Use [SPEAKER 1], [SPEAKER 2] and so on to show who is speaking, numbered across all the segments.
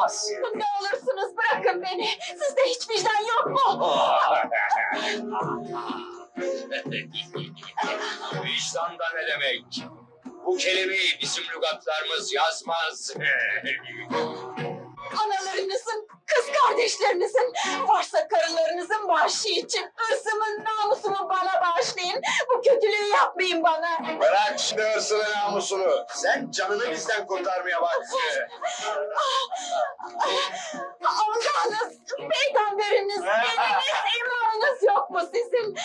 [SPEAKER 1] Duymaz.
[SPEAKER 2] Ne olursunuz bırakın beni. Sizde hiç vicdan yok mu?
[SPEAKER 1] Vicdan da ne demek? Bu kelimeyi bizim lügatlarımız yazmaz.
[SPEAKER 2] Analarınızın, kız kardeşlerinizin, varsa karılarınızın bağışı için ırzımın namusumu bana bağışlayın. Bu kötülüğü yapmayın bana.
[SPEAKER 1] Bırak şimdi hırsını namusunu. Sen canını bizden kurtarmaya bak.
[SPEAKER 2] Allah'ınız, peygamberiniz, dininiz, imanınız yok mu sizin?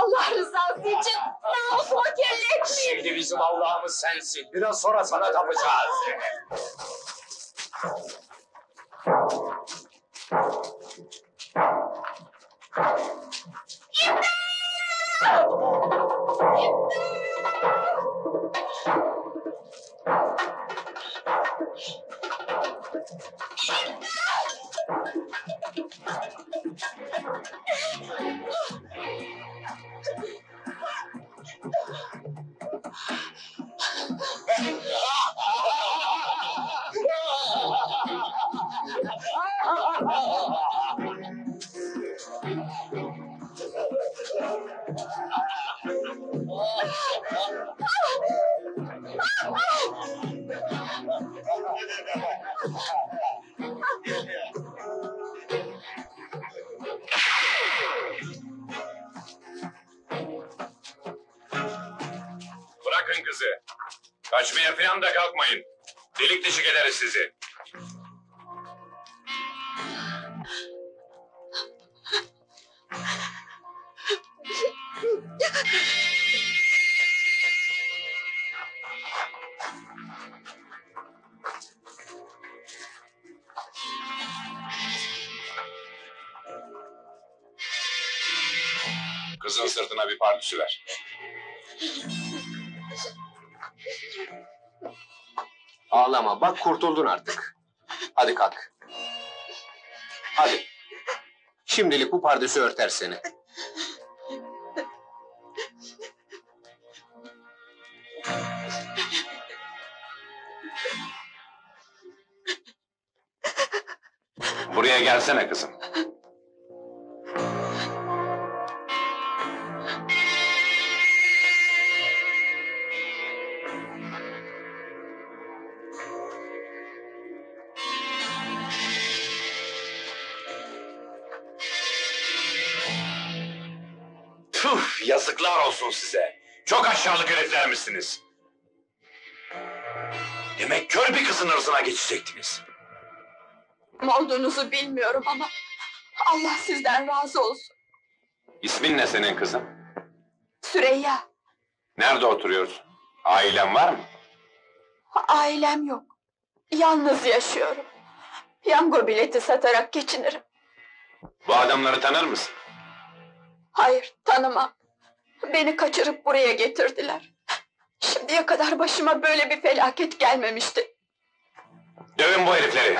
[SPEAKER 2] Allah rızası için namusumu kirli etmeyin.
[SPEAKER 1] Şimdi bizim Allah'ımız sensin. Biraz sonra sana tapacağız.
[SPEAKER 3] Bırakın Kaçmaya falan da kalkmayın. Delik deşik ederiz sizi. Kızın sırtına bir pardüsü ver.
[SPEAKER 4] Ağlama bak kurtuldun artık. Hadi kalk. Hadi. Şimdilik bu pardesü örter seni.
[SPEAKER 3] Buraya gelsene kızım. Misiniz? Demek kör bir kızın ırzına geçecektiniz.
[SPEAKER 2] Kim olduğunuzu bilmiyorum ama Allah sizden razı olsun.
[SPEAKER 3] İsmin ne senin kızım?
[SPEAKER 2] Süreyya,
[SPEAKER 3] Nerede oturuyorsun? Ailen var mı?
[SPEAKER 2] ailem yok. Yalnız yaşıyorum. Yango bileti satarak geçinirim.
[SPEAKER 3] Bu adamları tanır mısın?
[SPEAKER 2] Hayır, tanımam. Beni kaçırıp buraya getirdiler. Şimdiye kadar başıma böyle bir felaket gelmemişti.
[SPEAKER 3] Dövün bu herifleri.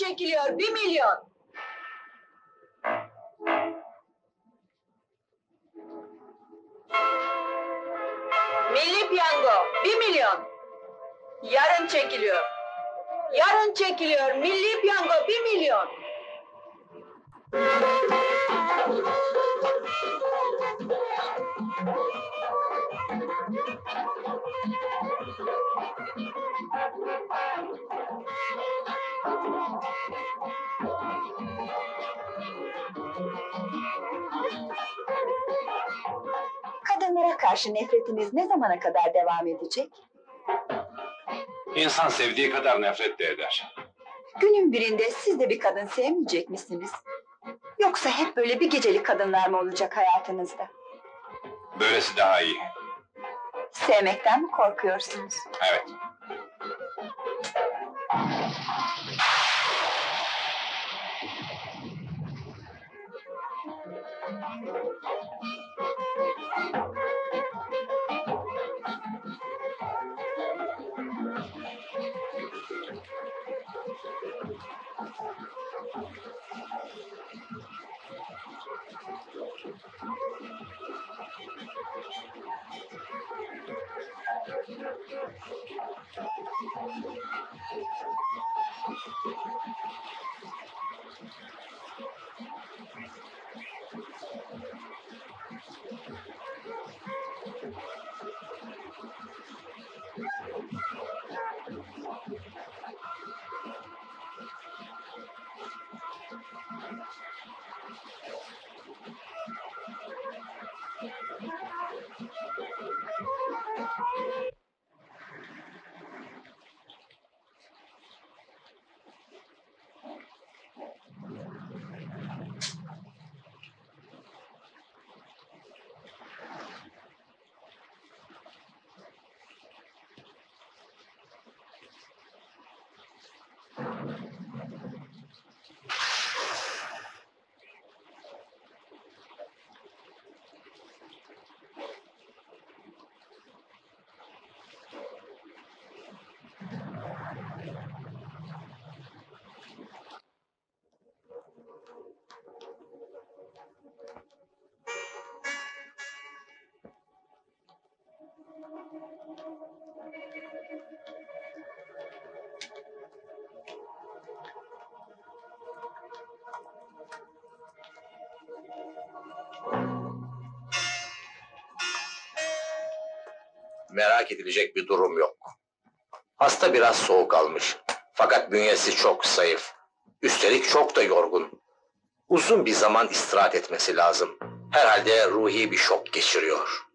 [SPEAKER 2] Çekiliyor. Bir milyon. Milli piyango. Bir milyon. Yarın çekiliyor. Yarın çekiliyor. Milli piyango bir milyon.
[SPEAKER 5] Karşı nefretiniz ne zamana kadar devam edecek?
[SPEAKER 3] İnsan sevdiği kadar nefret de eder.
[SPEAKER 5] Günün birinde siz de bir kadın sevmeyecek misiniz? Yoksa hep böyle bir gecelik kadınlar mı olacak hayatınızda?
[SPEAKER 3] Böylesi daha iyi.
[SPEAKER 5] Sevmekten mi korkuyorsunuz?
[SPEAKER 3] Evet.
[SPEAKER 6] Merak edilecek bir durum yok. Hasta biraz soğuk almış. Fakat bünyesi çok zayıf. Üstelik çok da yorgun. Uzun bir zaman istirahat etmesi lazım. Herhalde ruhi bir şok geçiriyor.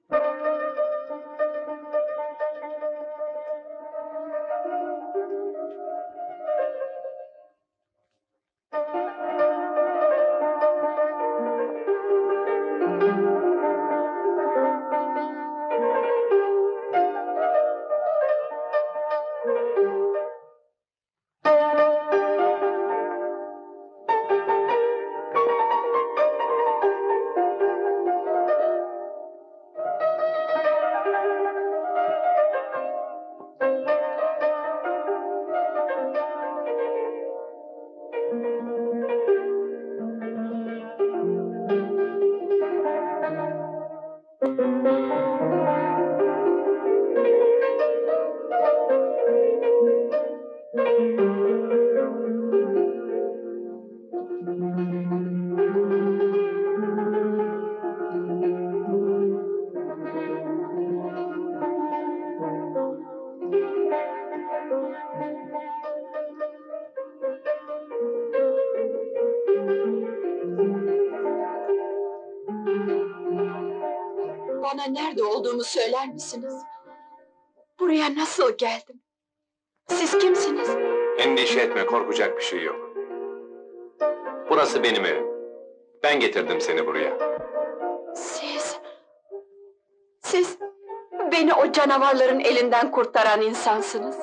[SPEAKER 2] Söyler misiniz? Buraya nasıl geldim? Siz kimsiniz?
[SPEAKER 3] Endişe etme, korkacak bir şey yok. Burası benim evim. Ben getirdim seni buraya.
[SPEAKER 2] Siz... Siz... Beni o canavarların elinden kurtaran insansınız.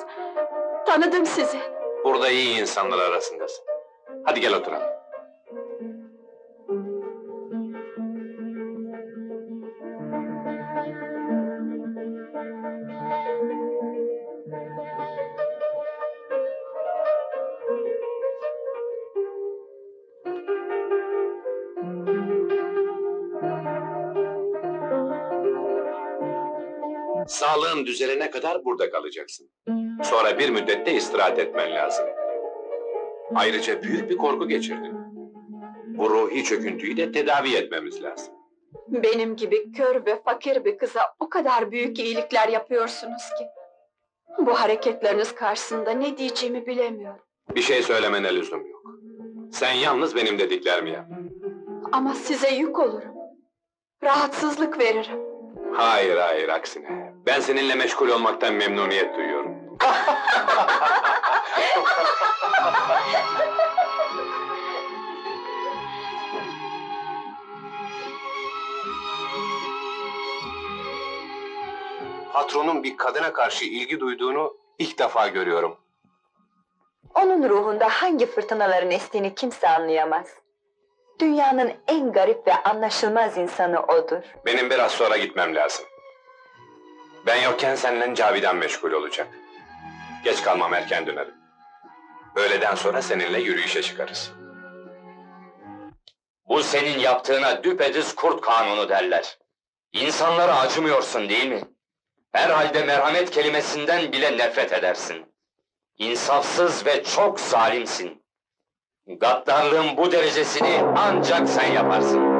[SPEAKER 2] Tanıdım sizi.
[SPEAKER 3] Burada iyi insanlar arasındasın. Hadi gel oturalım. Düzelene kadar burada kalacaksın. Sonra bir müddette istirahat etmen lazım. Ayrıca büyük bir korku geçirdin. Bu ruhi çöküntüyü de tedavi etmemiz lazım.
[SPEAKER 2] Benim gibi kör ve fakir bir kıza o kadar büyük iyilikler yapıyorsunuz ki. Bu hareketleriniz karşısında ne diyeceğimi bilemiyorum.
[SPEAKER 3] Bir şey söylemene lüzum yok. Sen yalnız benim dediklerimi yap.
[SPEAKER 2] Ama size yük olurum. Rahatsızlık veririm.
[SPEAKER 3] Hayır hayır aksine. Ben seninle meşgul olmaktan memnuniyet duyuyorum.
[SPEAKER 4] Patronun bir kadına karşı ilgi duyduğunu ilk defa görüyorum.
[SPEAKER 5] Onun ruhunda hangi fırtınaların estiğini kimse anlayamaz. Dünyanın en garip ve anlaşılmaz insanı odur.
[SPEAKER 3] Benim biraz sonra gitmem lazım. Ben yokken seninle Cavidan meşgul olacak. Geç kalmam erken dönerim. Öğleden sonra seninle yürüyüşe çıkarız.
[SPEAKER 1] Bu senin yaptığına düpedüz kurt kanunu derler. İnsanlara acımıyorsun değil mi? Herhalde merhamet kelimesinden bile nefret edersin. İnsafsız ve çok zalimsin. Gaddarlığın bu derecesini ancak sen yaparsın.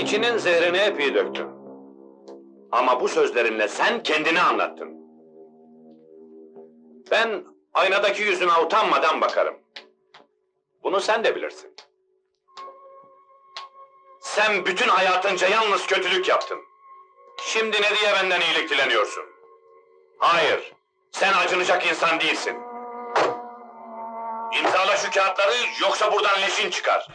[SPEAKER 3] İçinin zehrini epey döktün. Ama bu sözlerinle sen kendini anlattın. Ben aynadaki yüzüme utanmadan bakarım. Bunu sen de bilirsin. Sen bütün hayatınca yalnız kötülük yaptın. Şimdi ne diye benden iyilik dileniyorsun? Hayır, sen acınacak insan değilsin. İmzala şu kağıtları yoksa buradan leşin çıkar.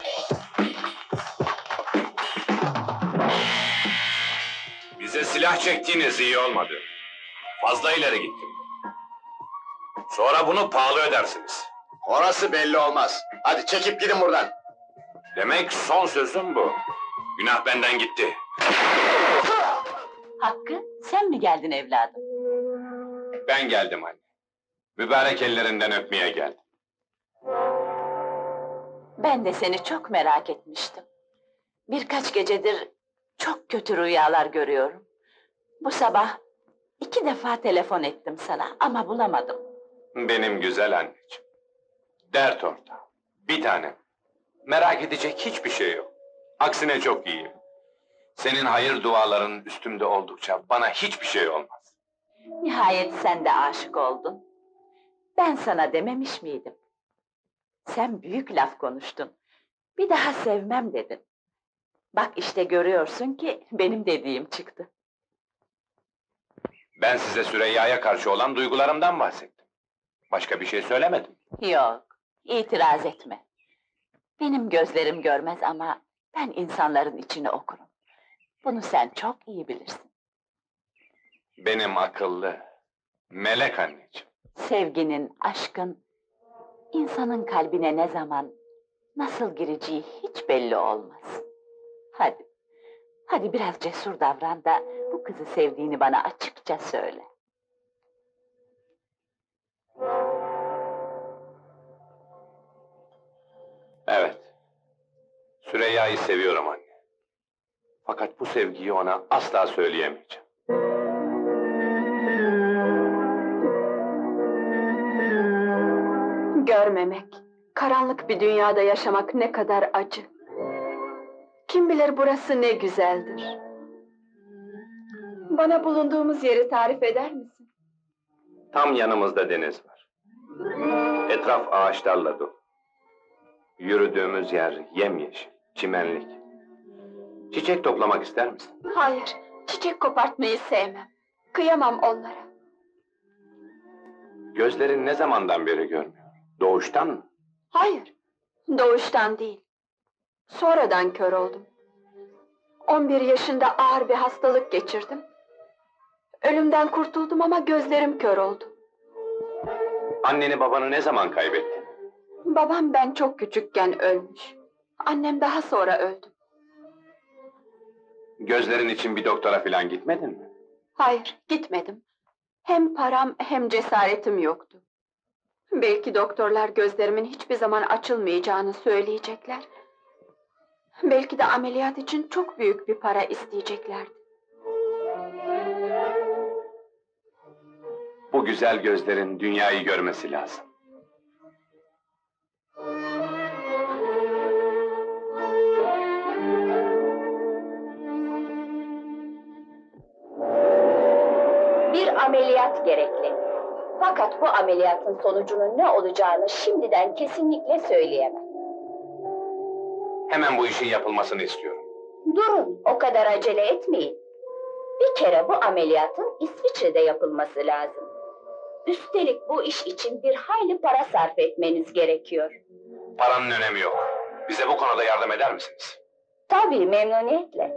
[SPEAKER 3] Bize silah çektiğiniz iyi olmadı. Fazla ileri gittim. Sonra bunu pahalı ödersiniz.
[SPEAKER 1] Orası belli olmaz. Hadi çekip gidin buradan.
[SPEAKER 3] Demek son sözüm bu. Günah benden gitti.
[SPEAKER 7] Hakkı, sen mi geldin evladım?
[SPEAKER 3] Ben geldim anne. Mübarek ellerinden öpmeye geldim.
[SPEAKER 7] Ben de seni çok merak etmiştim. Birkaç gecedir çok kötü rüyalar görüyorum. Bu sabah iki defa telefon ettim sana ama bulamadım.
[SPEAKER 3] Benim güzel anneciğim. Dert orta. Bir tane. Merak edecek hiçbir şey yok. Aksine çok iyiyim. Senin hayır duaların üstümde oldukça bana hiçbir şey olmaz.
[SPEAKER 7] Nihayet sen de aşık oldun. Ben sana dememiş miydim? Sen büyük laf konuştun. Bir daha sevmem dedin. Bak işte görüyorsun ki benim dediğim çıktı.
[SPEAKER 3] Ben size Süreyya'ya karşı olan duygularımdan bahsettim. Başka bir şey söylemedim.
[SPEAKER 7] Yok, itiraz etme. Benim gözlerim görmez ama ben insanların içini okurum. Bunu sen çok iyi bilirsin.
[SPEAKER 3] Benim akıllı, melek anneciğim.
[SPEAKER 7] Sevginin, aşkın, insanın kalbine ne zaman, nasıl gireceği hiç belli olmaz. Hadi, hadi biraz cesur davran da bu kızı sevdiğini bana açıkça söyle.
[SPEAKER 3] Evet. Süreyya'yı seviyorum anne. Fakat bu sevgiyi ona asla söyleyemeyeceğim.
[SPEAKER 2] Görmemek, karanlık bir dünyada yaşamak ne kadar acı. Kim bilir burası ne güzeldir. Bana bulunduğumuz yeri tarif eder misin?
[SPEAKER 3] Tam yanımızda deniz var. Etraf ağaçlarla dolu. Yürüdüğümüz yer yemyeşil, çimenlik. Çiçek toplamak ister misin?
[SPEAKER 2] Hayır, çiçek kopartmayı sevmem. Kıyamam onlara.
[SPEAKER 3] Gözlerin ne zamandan beri görmüyor? Doğuştan mı?
[SPEAKER 2] Hayır, doğuştan değil. Sonradan kör oldum. 11 yaşında ağır bir hastalık geçirdim. Ölümden kurtuldum ama gözlerim kör oldu.
[SPEAKER 3] Anneni babanı ne zaman kaybettin?
[SPEAKER 2] Babam ben çok küçükken ölmüş. Annem daha sonra öldü.
[SPEAKER 3] Gözlerin için bir doktora falan gitmedin mi?
[SPEAKER 2] Hayır, gitmedim. Hem param hem cesaretim yoktu. Belki doktorlar gözlerimin hiçbir zaman açılmayacağını söyleyecekler. Belki de ameliyat için çok büyük bir para isteyeceklerdi.
[SPEAKER 3] Bu güzel gözlerin dünyayı görmesi lazım.
[SPEAKER 8] Bir ameliyat gerekli. Fakat bu ameliyatın sonucunun ne olacağını şimdiden kesinlikle söyleyemem.
[SPEAKER 3] Hemen bu işin yapılmasını istiyorum.
[SPEAKER 8] Durun, o kadar acele etmeyin. Bir kere bu ameliyatın İsviçre'de yapılması lazım. Üstelik bu iş için bir hayli para sarf etmeniz gerekiyor.
[SPEAKER 3] Paranın önemi yok. Bize bu konuda yardım eder misiniz?
[SPEAKER 8] Tabii memnuniyetle.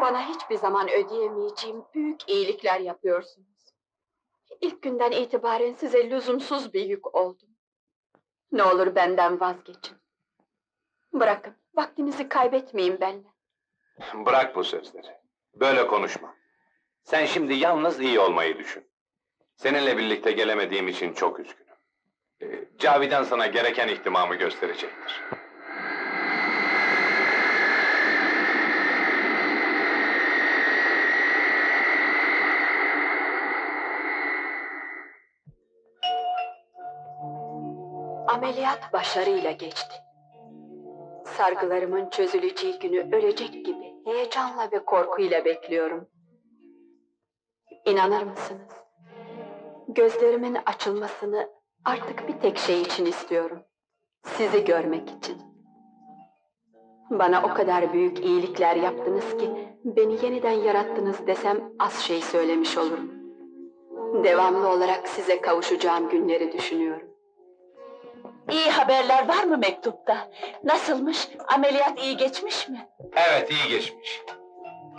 [SPEAKER 2] Bana hiçbir zaman ödeyemeyeceğim büyük iyilikler yapıyorsunuz. İlk günden itibaren size lüzumsuz bir yük oldum. Ne olur benden vazgeçin. Bırakın, vaktinizi kaybetmeyin benimle.
[SPEAKER 3] Bırak bu sözleri. Böyle konuşma. Sen şimdi yalnız iyi olmayı düşün. Seninle birlikte gelemediğim için çok üzgünüm. Ee, Cavidan sana gereken ihtimamı gösterecektir.
[SPEAKER 2] Ameliyat başarıyla geçti. Sargılarımın çözüleceği günü ölecek gibi heyecanla ve korkuyla bekliyorum. İnanır mısınız? Gözlerimin açılmasını artık bir tek şey için istiyorum. Sizi görmek için. Bana o kadar büyük iyilikler yaptınız ki beni yeniden yarattınız desem az şey söylemiş olurum. Devamlı olarak size kavuşacağım günleri düşünüyorum.
[SPEAKER 7] İyi haberler var mı mektupta? Nasılmış? Ameliyat iyi geçmiş mi?
[SPEAKER 3] Evet, iyi geçmiş.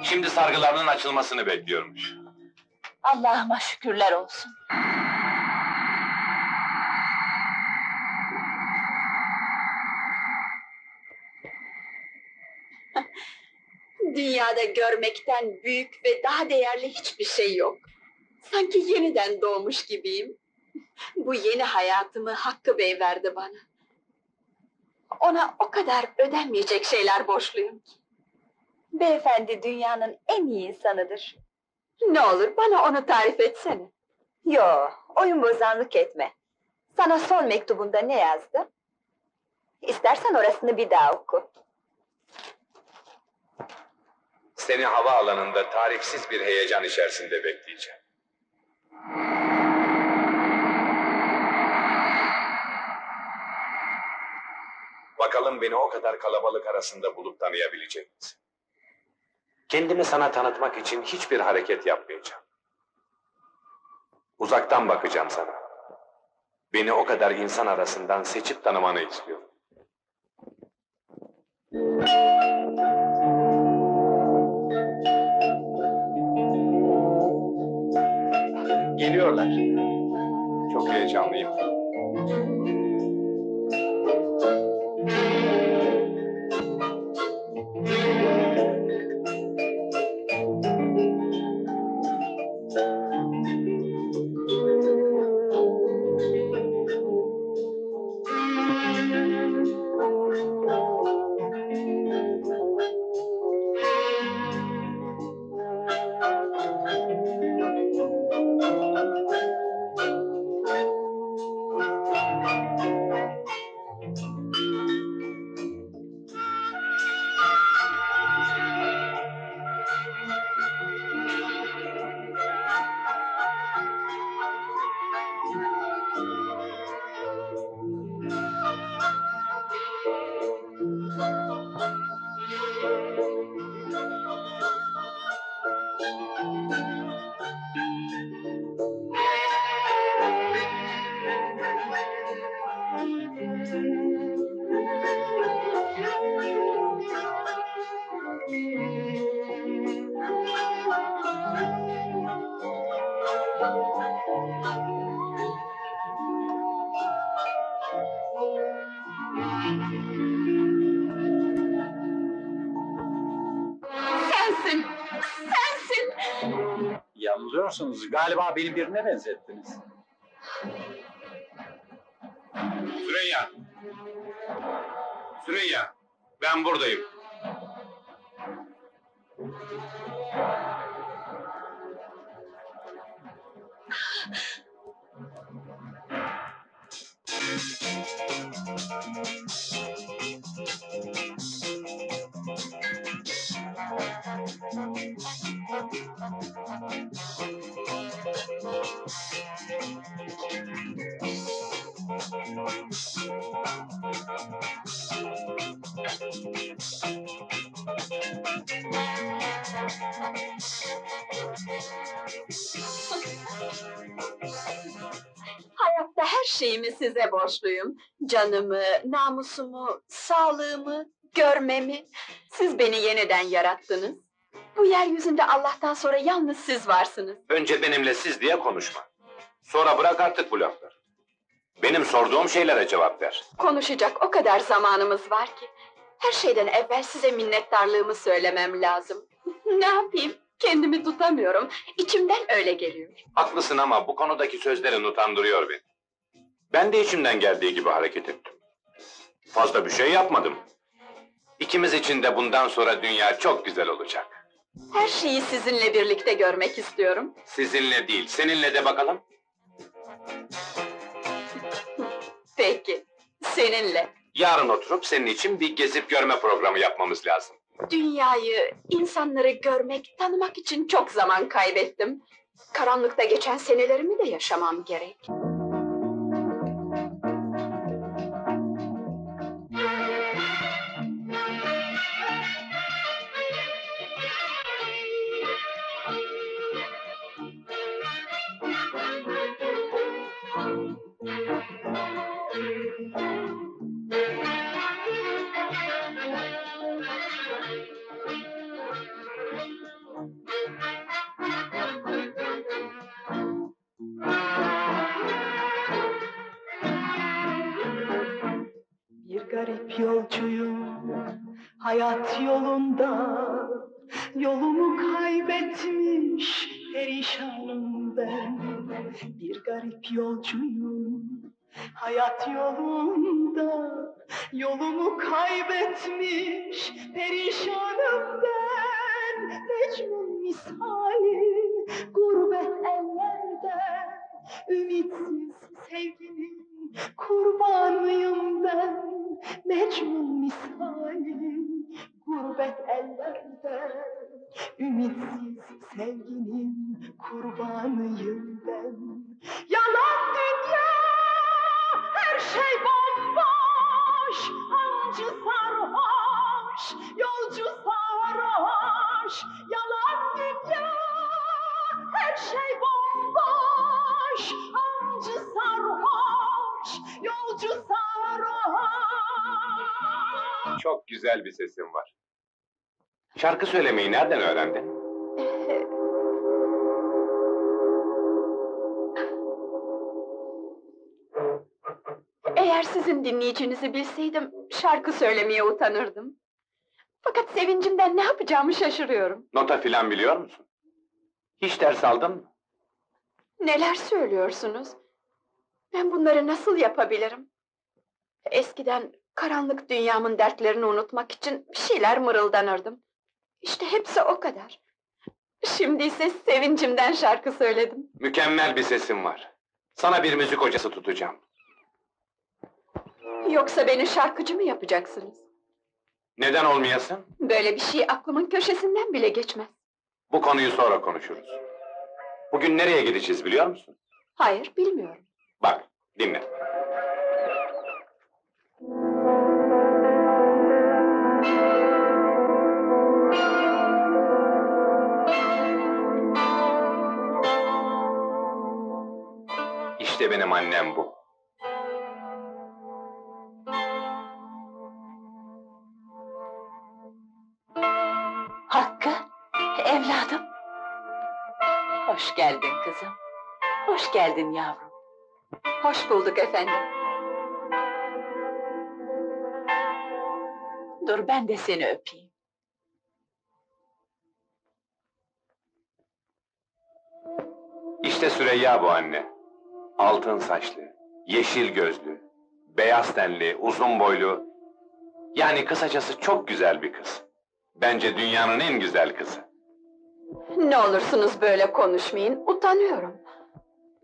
[SPEAKER 3] Şimdi sargılarının açılmasını bekliyormuş.
[SPEAKER 7] Allah'ıma şükürler olsun.
[SPEAKER 2] Dünyada görmekten büyük ve daha değerli hiçbir şey yok. Sanki yeniden doğmuş gibiyim. Bu yeni hayatımı Hakkı Bey verdi bana. Ona o kadar ödenmeyecek şeyler borçluyum ki.
[SPEAKER 5] Beyefendi dünyanın en iyi insanıdır.
[SPEAKER 2] Ne olur bana onu tarif etsene.
[SPEAKER 5] Yo, oyun bozanlık etme. Sana son mektubunda ne yazdı? İstersen orasını bir daha oku.
[SPEAKER 3] Seni havaalanında tarifsiz bir heyecan içerisinde bekleyeceğim. Bakalım beni o kadar kalabalık arasında bulup tanıyabilecek misin? Kendimi sana tanıtmak için hiçbir hareket yapmayacağım. Uzaktan bakacağım sana. Beni o kadar insan arasından seçip tanımanı istiyorum. Geliyorlar. Çok heyecanlıyım.
[SPEAKER 9] Yanılıyorsunuz. Galiba beni birine benzettiniz.
[SPEAKER 2] Size borçluyum. Canımı, namusumu, sağlığımı, görmemi. Siz beni yeniden yarattınız. Bu yeryüzünde Allah'tan sonra yalnız siz varsınız.
[SPEAKER 3] Önce benimle siz diye konuşma. Sonra bırak artık bu lafları. Benim sorduğum şeylere cevap ver.
[SPEAKER 2] Konuşacak o kadar zamanımız var ki. Her şeyden evvel size minnettarlığımı söylemem lazım. ne yapayım? Kendimi tutamıyorum. İçimden öyle geliyor.
[SPEAKER 3] Haklısın ama bu konudaki sözlerin utandırıyor beni. Ben de içimden geldiği gibi hareket ettim. Fazla bir şey yapmadım. İkimiz için de bundan sonra dünya çok güzel olacak.
[SPEAKER 2] Her şeyi sizinle birlikte görmek istiyorum.
[SPEAKER 3] Sizinle değil, seninle de bakalım.
[SPEAKER 2] Peki, seninle.
[SPEAKER 3] Yarın oturup senin için bir gezip görme programı yapmamız lazım.
[SPEAKER 2] Dünyayı, insanları görmek, tanımak için çok zaman kaybettim. Karanlıkta geçen senelerimi de yaşamam gerek.
[SPEAKER 10] Hayat yolunda Yolumu kaybetmiş perişanım ben. Bir garip yolcuyum hayat yolunda Yolumu kaybetmiş perişanım ben. Mecnun misali gurbet ellerde Ümitsiz sevginin kurbanıyım ben. Mecnun misali gurbet ellerde Ümitsiz sevginin kurbanıyım ben. Yalan dünya her şey bomboş. Hancı sarhoş yolcu sarhoş. Yalan dünya her şey bomboş Hancı sarhoş yolcu sarhoş
[SPEAKER 3] Çok güzel bir sesin var. Şarkı söylemeyi nereden öğrendin?
[SPEAKER 2] Eğer sizin dinleyicinizi bilseydim, şarkı söylemeye utanırdım. Fakat sevincimden ne yapacağımı şaşırıyorum.
[SPEAKER 3] Nota filan biliyor musun? Hiç ders aldın mı?
[SPEAKER 2] Neler söylüyorsunuz? Ben bunları nasıl yapabilirim? Eskiden karanlık dünyamın dertlerini unutmak için bir şeyler mırıldanırdım. İşte hepsi o kadar. Şimdi ise sevincimden şarkı söyledim.
[SPEAKER 3] Mükemmel bir sesin var. Sana bir müzik hocası tutacağım.
[SPEAKER 2] Yoksa beni şarkıcı mı yapacaksınız?
[SPEAKER 3] Neden olmayasın?
[SPEAKER 2] Böyle bir şey aklımın köşesinden bile geçmez.
[SPEAKER 3] Bu konuyu sonra konuşuruz. Bugün nereye gideceğiz biliyor musun?
[SPEAKER 2] Hayır, bilmiyorum.
[SPEAKER 3] Bak, dinle. İşte benim annem bu.
[SPEAKER 7] Geldin kızım. Hoş geldin yavrum.
[SPEAKER 2] Hoş bulduk efendim.
[SPEAKER 7] Dur ben de seni öpeyim.
[SPEAKER 3] İşte Süreyya bu anne. Altın saçlı, yeşil gözlü, beyaz tenli, uzun boylu. Yani kısacası çok güzel bir kız. Bence dünyanın en güzel kızı.
[SPEAKER 2] Ne olursunuz böyle konuşmayın, utanıyorum.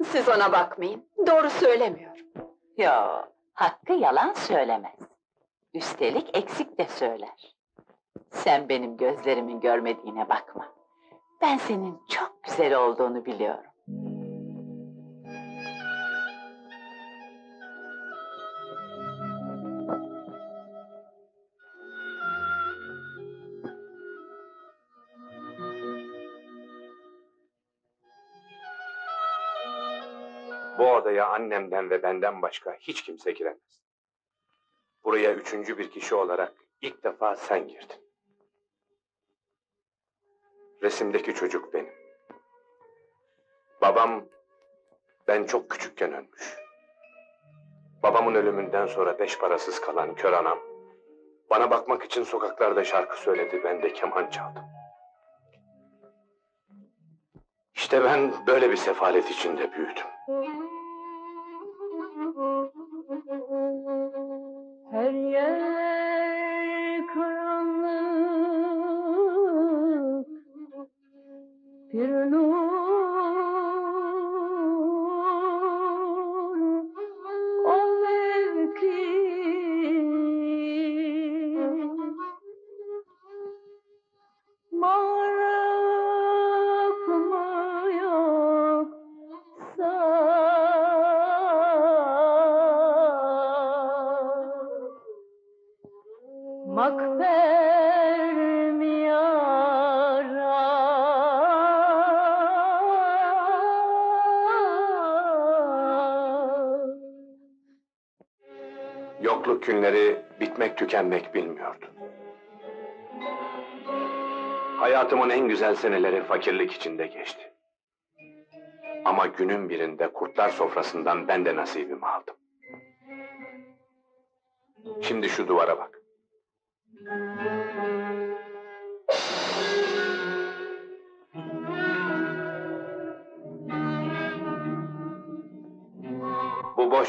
[SPEAKER 2] Siz ona bakmayın, doğru söylemiyor.
[SPEAKER 7] Yo, Hakkı yalan söylemez. Üstelik eksik de söyler. Sen benim gözlerimin görmediğine bakma. Ben senin çok güzel olduğunu biliyorum.
[SPEAKER 3] Annemden ve benden başka hiç kimse giremez. Buraya üçüncü bir kişi olarak ilk defa sen girdin. Resimdeki çocuk benim. Babam ben çok küçükken ölmüş. Babamın ölümünden sonra beş parasız kalan kör anam. Bana bakmak için sokaklarda şarkı söyledi, ben de keman çaldım. İşte ben böyle bir sefalet içinde büyüdüm.
[SPEAKER 2] Yer karanlık Bir nur
[SPEAKER 3] Yokluk günleri bitmek tükenmek bilmiyordu. Hayatımın en güzel seneleri fakirlik içinde geçti. Ama günün birinde kurtlar sofrasından ben de nasibimi aldım. Şimdi şu duvara bak.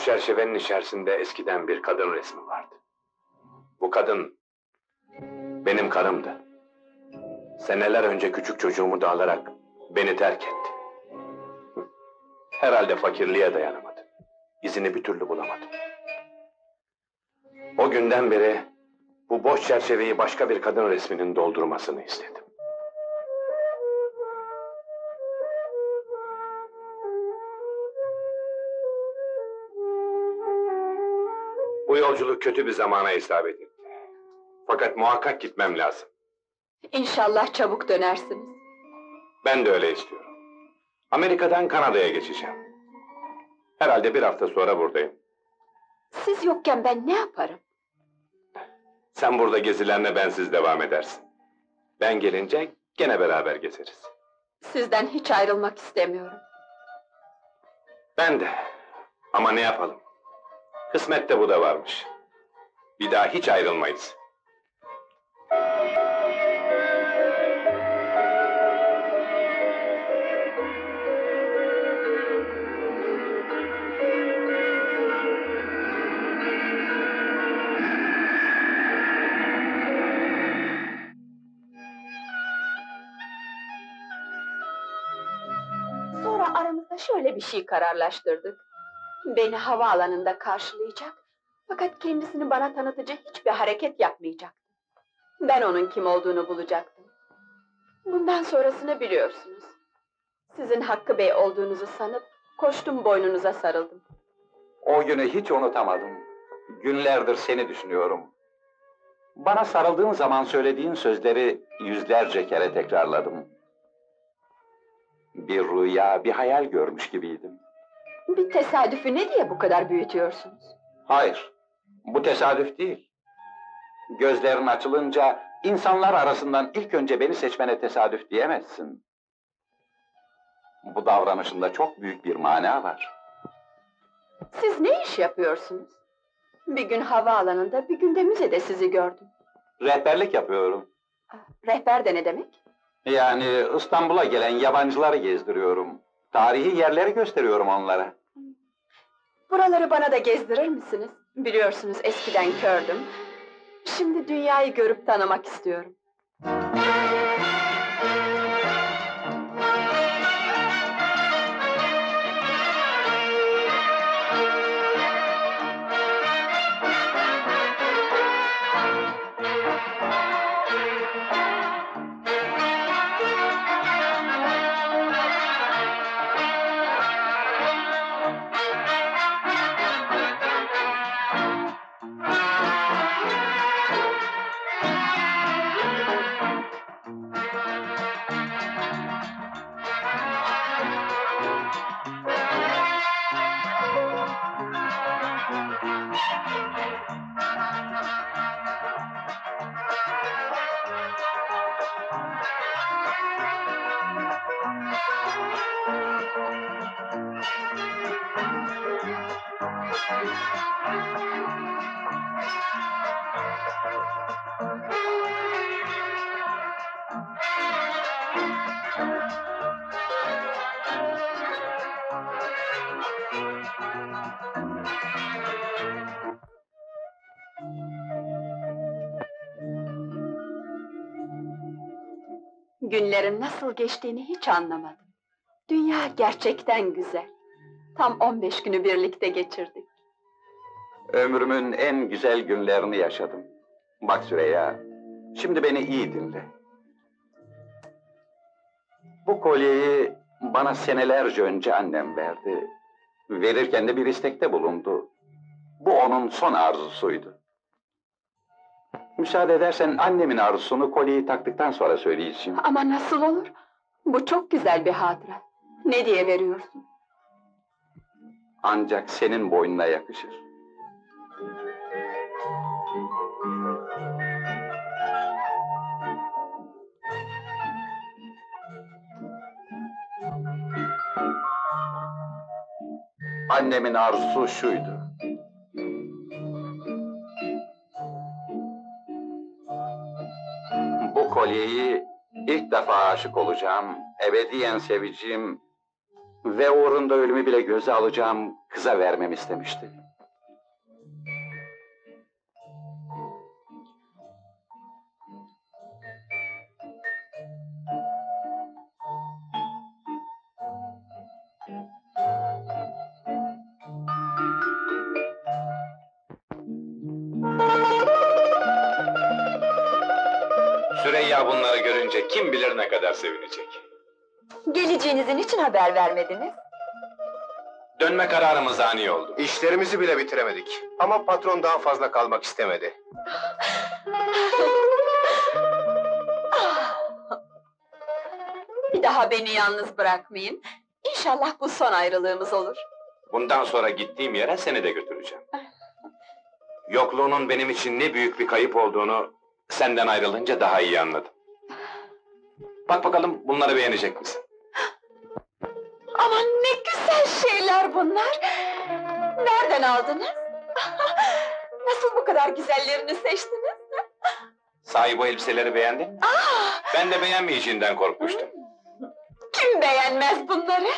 [SPEAKER 3] Çerçevenin içerisinde eskiden bir kadın resmi vardı. Bu kadın benim karımdı. Seneler önce küçük çocuğumu da alarak beni terk etti. Herhalde fakirliğe dayanamadı. İzini bir türlü bulamadım. O günden beri bu boş çerçeveyi başka bir kadın resminin doldurmasını istedim. Bu yolculuk kötü bir zamana isabet etti. Fakat muhakkak gitmem lazım.
[SPEAKER 2] İnşallah çabuk dönersiniz.
[SPEAKER 3] Ben de öyle istiyorum. Amerika'dan Kanada'ya geçeceğim. Herhalde bir hafta sonra buradayım.
[SPEAKER 2] Siz yokken ben ne yaparım?
[SPEAKER 3] Sen burada gezilerine bensiz devam edersin. Ben gelince gene beraber gezeriz.
[SPEAKER 2] Sizden hiç ayrılmak istemiyorum.
[SPEAKER 3] Ben de. Ama ne yapalım? Kısmette bu da varmış. Bir daha hiç ayrılmayız.
[SPEAKER 2] Sonra aramızda şöyle bir şey kararlaştırdık. Beni havaalanında karşılayacak. Fakat kendisini bana tanıtıcı hiçbir hareket yapmayacak. Ben onun kim olduğunu bulacaktım. Bundan sonrasını biliyorsunuz. Sizin Hakkı Bey olduğunuzu sanıp koştum boynunuza sarıldım.
[SPEAKER 9] O günü hiç unutamadım. Günlerdir seni düşünüyorum. Bana sarıldığın zaman söylediğin sözleri yüzlerce kere tekrarladım. Bir rüya, bir hayal görmüş gibiydim.
[SPEAKER 2] Bir tesadüfü ne diye bu kadar büyütüyorsunuz?
[SPEAKER 9] Hayır, bu tesadüf değil. Gözlerin açılınca insanlar arasından ilk önce beni seçmene tesadüf diyemezsin. Bu davranışında çok büyük bir mana var.
[SPEAKER 2] Siz ne iş yapıyorsunuz? Bir gün havaalanında, bir gün de müzede sizi gördüm.
[SPEAKER 9] Rehberlik yapıyorum.
[SPEAKER 2] Rehber de ne demek?
[SPEAKER 9] Yani İstanbul'a gelen yabancıları gezdiriyorum. Tarihi yerleri gösteriyorum onlara.
[SPEAKER 2] Buraları bana da gezdirir misiniz? Biliyorsunuz eskiden kördüm. Şimdi dünyayı görüp tanımak istiyorum. Nasıl geçtiğini hiç anlamadım. Dünya gerçekten güzel. Tam 15 günü birlikte geçirdik.
[SPEAKER 9] Ömrümün en güzel günlerini yaşadım. Bak Süreyya, şimdi beni iyi dinle. Bu kolyeyi bana senelerce önce annem verdi. Verirken de bir istekte bulundu. Bu onun son arzusuydu. Müsaade edersen annemin arzusunu kolyeyi taktıktan sonra söyleyeceğim.
[SPEAKER 2] Ama nasıl olur? Bu çok güzel bir hatıra. Ne diye veriyorsun?
[SPEAKER 9] Ancak senin boynuna yakışır. Annemin arzusu şuydu. Bu kolyeyi ilk defa aşık olacağım, ebediyen seveceğim ve uğrunda ölümü bile göze alacağım kıza vermem istemişti.
[SPEAKER 5] Haber vermediniz.
[SPEAKER 3] Dönme kararımız ani oldu.
[SPEAKER 4] İşlerimizi bile bitiremedik. Ama patron daha fazla kalmak istemedi.
[SPEAKER 2] Bir daha beni yalnız bırakmayın. İnşallah bu son ayrılığımız olur.
[SPEAKER 3] Bundan sonra gittiğim yere seni de götüreceğim. Yokluğunun benim için ne büyük bir kayıp olduğunu senden ayrılınca daha iyi anladım. Bak bakalım bunları beğenecek misin?
[SPEAKER 2] Ne şeyler bunlar. Nereden aldınız? Nasıl bu kadar güzellerini seçtiniz?
[SPEAKER 3] Sahi bu elbiseleri beğendin mi? Ben de beğenmeyeceğinden korkmuştum.
[SPEAKER 2] Kim beğenmez bunları?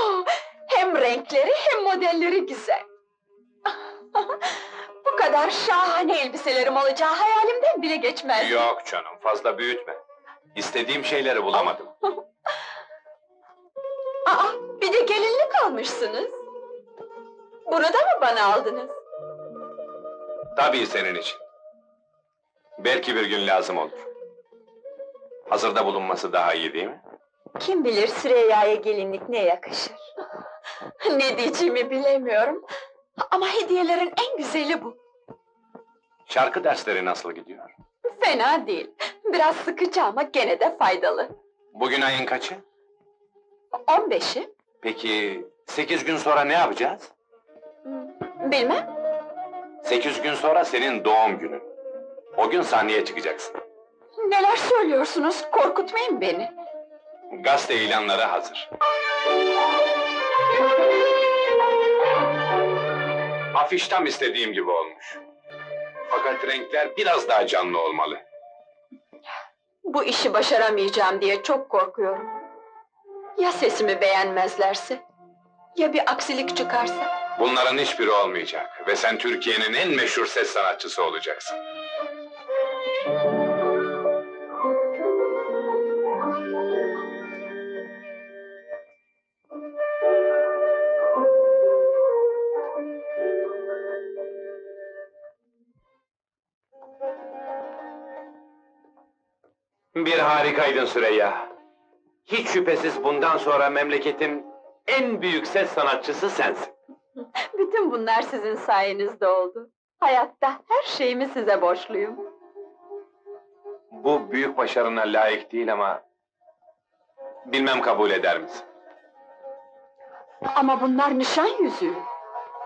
[SPEAKER 2] Oh, hem renkleri hem modelleri güzel. bu kadar şahane elbiselerim olacağı hayalimden bile geçmez.
[SPEAKER 3] Yok canım fazla büyütme. İstediğim şeyleri bulamadım.
[SPEAKER 2] Aa, bir de gelinlik almışsınız. Bunu da mı bana aldınız?
[SPEAKER 3] Tabii senin için. Belki bir gün lazım olur. Hazırda bulunması daha iyi değil mi?
[SPEAKER 5] Kim bilir Süreyya'ya gelinlik ne yakışır.
[SPEAKER 2] Ne diyeceğimi bilemiyorum. Ama hediyelerin en güzeli bu.
[SPEAKER 3] Şarkı dersleri nasıl gidiyor?
[SPEAKER 2] Fena değil. Biraz sıkıcı ama gene de faydalı.
[SPEAKER 3] Bugün ayın kaçı?
[SPEAKER 2] 15'i?
[SPEAKER 3] Peki sekiz gün sonra ne yapacağız?
[SPEAKER 2] Bilmem.
[SPEAKER 3] Sekiz gün sonra senin doğum günün. O gün sahneye çıkacaksın.
[SPEAKER 2] Neler söylüyorsunuz? Korkutmayın beni.
[SPEAKER 3] Gazete ilanları hazır. Afiş tam istediğim gibi olmuş. Fakat renkler biraz daha canlı olmalı.
[SPEAKER 2] Bu işi başaramayacağım diye çok korkuyorum. Ya sesimi beğenmezlerse? Ya bir aksilik çıkarsa?
[SPEAKER 3] Bunların hiçbiri olmayacak ve sen Türkiye'nin en meşhur ses sanatçısı olacaksın. Bir harikaydın Süreyya. Hiç şüphesiz bundan sonra memleketin en büyük ses sanatçısı sensin.
[SPEAKER 2] Bütün bunlar sizin sayenizde oldu. Hayatta her şeyimi size borçluyum.
[SPEAKER 3] Bu büyük başarına layık değil ama... Bilmem kabul eder misin?
[SPEAKER 2] Ama bunlar nişan yüzüğü.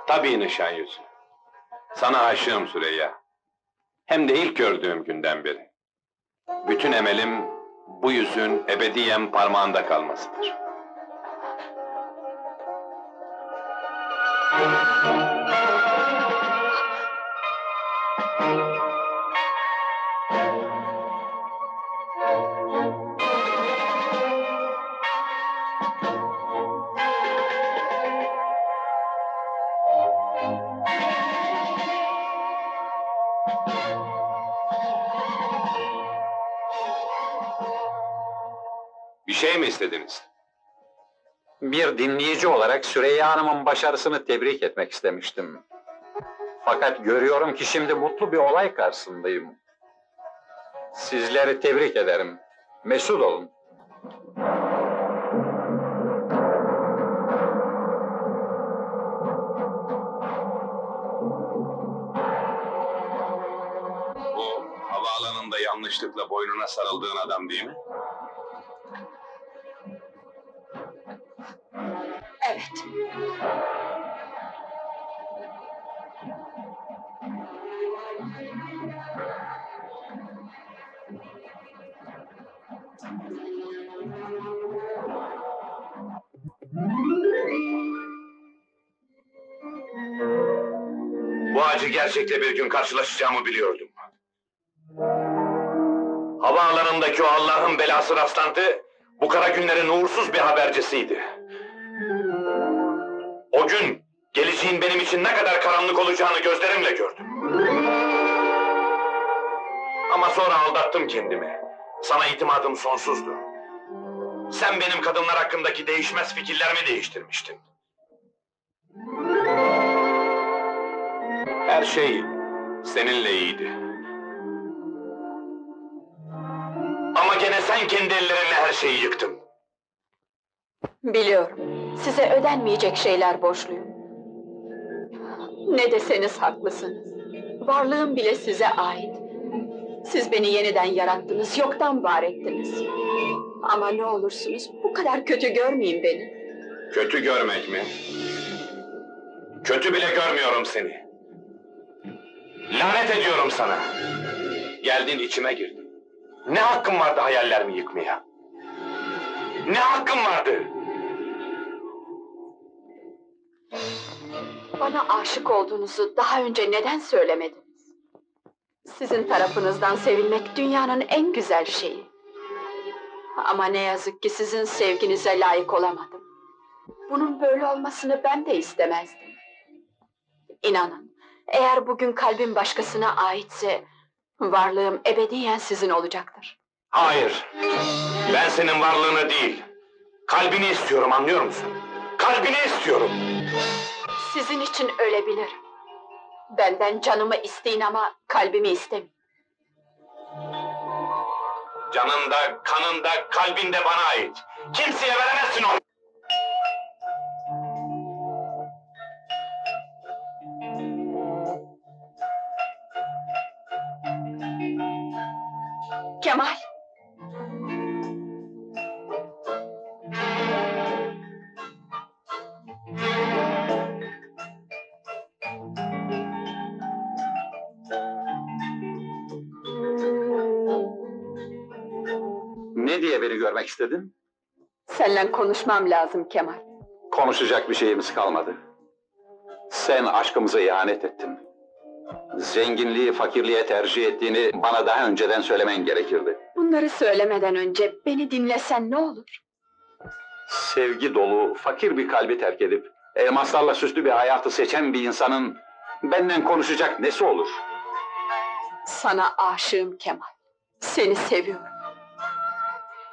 [SPEAKER 3] Tabii nişan yüzü. Sana aşığım Süreyya. Hem de ilk gördüğüm günden beri. Bütün emelim bu yüzün ebediyen parmağında kalmasıdır.
[SPEAKER 11] İstediniz?
[SPEAKER 9] Bir dinleyici olarak Süreyya Hanım'ın başarısını tebrik etmek istemiştim. Fakat görüyorum ki şimdi mutlu bir olay karşısındayım. Sizleri tebrik ederim. Mesut olun.
[SPEAKER 11] Bu havaalanında yanlışlıkla boynuna sarıldığın adam değil mi?
[SPEAKER 2] Evet.
[SPEAKER 3] Bu acı gerçekle bir gün karşılaşacağımı biliyordum. Havaalanındaki o Allah'ın belası rastlantı, bu kara günlerin uğursuz bir habercisiydi. O gün, geleceğin benim için ne kadar karanlık olacağını gözlerimle gördüm. Ama sonra aldattım kendimi. Sana itimadım sonsuzdu. Sen benim kadınlar hakkındaki değişmez fikirlerimi değiştirmiştin.
[SPEAKER 11] Her şey seninle iyiydi.
[SPEAKER 3] Ama gene sen kendi ellerinle her şeyi yıktın.
[SPEAKER 2] Biliyorum. Size ödenmeyecek şeyler borçluyum. Ne deseniz haklısınız. Varlığım bile size ait. Siz beni yeniden yarattınız, yoktan var ettiniz. Ama ne olursunuz bu kadar kötü görmeyin beni.
[SPEAKER 11] Kötü görmek mi?
[SPEAKER 3] Kötü bile görmüyorum seni. Lanet ediyorum sana. Geldin içime girdin. Ne hakkın vardı hayallerimi yıkmaya? Ne hakkın vardı?
[SPEAKER 2] Bana aşık olduğunuzu daha önce neden söylemediniz? Sizin tarafınızdan sevilmek dünyanın en güzel şeyi. Ama ne yazık ki sizin sevginize layık olamadım. Bunun böyle olmasını ben de istemezdim. İnanın, eğer bugün kalbim başkasına aitse, varlığım ebediyen sizin olacaktır.
[SPEAKER 3] Hayır. Ben senin varlığını değil, kalbini istiyorum anlıyor musun? Kalbini istiyorum.
[SPEAKER 2] Sizin için ölebilirim. Benden canımı isteyin ama kalbimi istemeyin.
[SPEAKER 3] Canın da, kanın da, kalbin de bana ait. Kimseye veremezsin onu.
[SPEAKER 2] Kemal!
[SPEAKER 9] Görmek istedin?
[SPEAKER 2] Seninle konuşmam lazım Kemal.
[SPEAKER 9] Konuşacak bir şeyimiz kalmadı. Sen aşkımıza ihanet ettin. Zenginliği fakirliğe tercih ettiğini bana daha önceden söylemen gerekirdi.
[SPEAKER 2] Bunları söylemeden önce beni dinlesen ne olur?
[SPEAKER 9] Sevgi dolu, fakir bir kalbi terk edip elmaslarla süslü bir hayatı seçen bir insanın benden konuşacak nesi olur?
[SPEAKER 2] Sana aşığım Kemal. Seni seviyorum.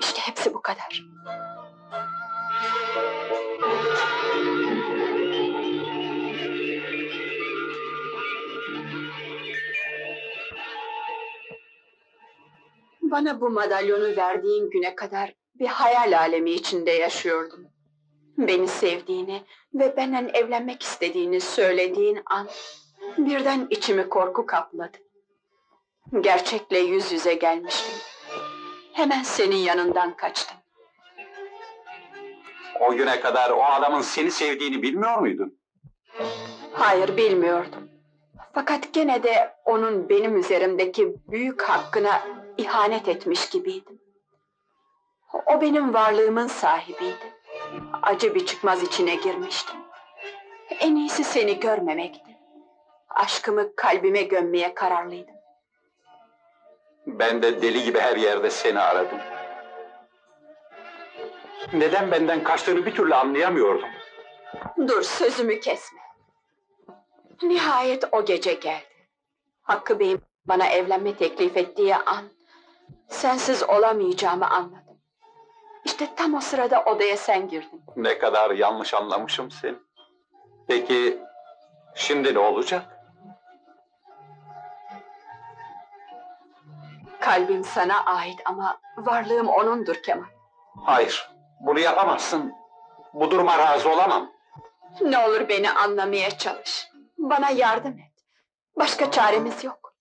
[SPEAKER 2] İşte hepsi bu kadar. Bana bu madalyonu verdiğin güne kadar bir hayal alemi içinde yaşıyordum. Beni sevdiğini ve benden evlenmek istediğini söylediğin an birden içimi korku kapladı. Gerçekle yüz yüze gelmiştim. Hemen senin yanından kaçtım.
[SPEAKER 9] O güne kadar o adamın seni sevdiğini bilmiyor muydun?
[SPEAKER 2] Hayır bilmiyordum. Fakat gene de onun benim üzerimdeki büyük hakkına ihanet etmiş gibiydim. O benim varlığımın sahibiydi. Acı bir çıkmaz içine girmiştim. En iyisi seni görmemekti. Aşkımı kalbime gömmeye kararlıydım.
[SPEAKER 9] Ben de deli gibi her yerde seni aradım. Neden benden kaçtığını bir türlü anlayamıyordum.
[SPEAKER 2] Dur sözümü kesme. Nihayet o gece geldi. Hakkı Bey'in bana evlenme teklif ettiği an sensiz olamayacağımı anladım. İşte tam o sırada odaya sen girdin.
[SPEAKER 9] Ne kadar yanlış anlamışım seni. Peki şimdi ne olacak?
[SPEAKER 2] Kalbim sana ait ama varlığım onundur Kemal.
[SPEAKER 9] Hayır, bunu yapamazsın. Bu duruma razı olamam.
[SPEAKER 2] Ne olur beni anlamaya çalış. Bana yardım et. Başka çaremiz yok.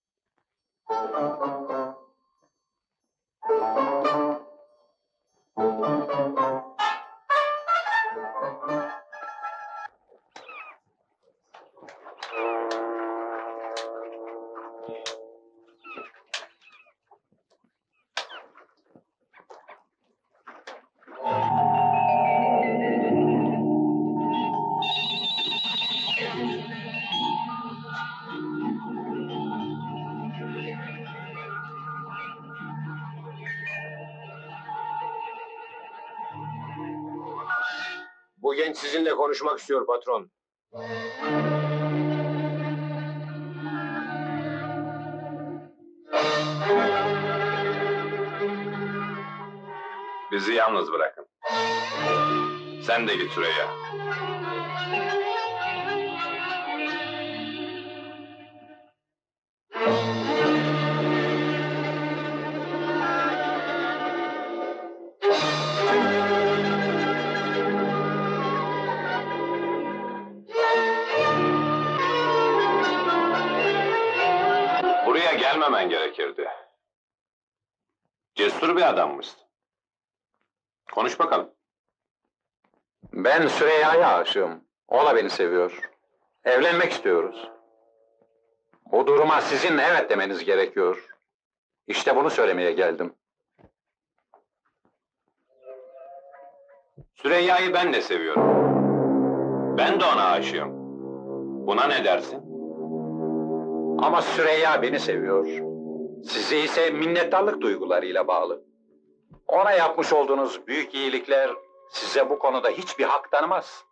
[SPEAKER 4] Konuşmak istiyor patron.
[SPEAKER 3] Bizi yalnız bırakın. Sen de git Süreyya. Gelmemen gerekirdi. Cesur bir adammışsın. Konuş bakalım.
[SPEAKER 9] Ben Süreyya'ya aşığım. O da beni seviyor. Evlenmek istiyoruz. Bu duruma sizin evet demeniz gerekiyor. İşte bunu söylemeye geldim.
[SPEAKER 3] Süreyya'yı ben de seviyorum. Ben de ona aşığım. Buna ne dersin?
[SPEAKER 9] Ama Süreyya beni seviyor. Sizi ise minnettarlık duygularıyla bağlı. Ona yapmış olduğunuz büyük iyilikler size bu konuda hiçbir hak tanımaz.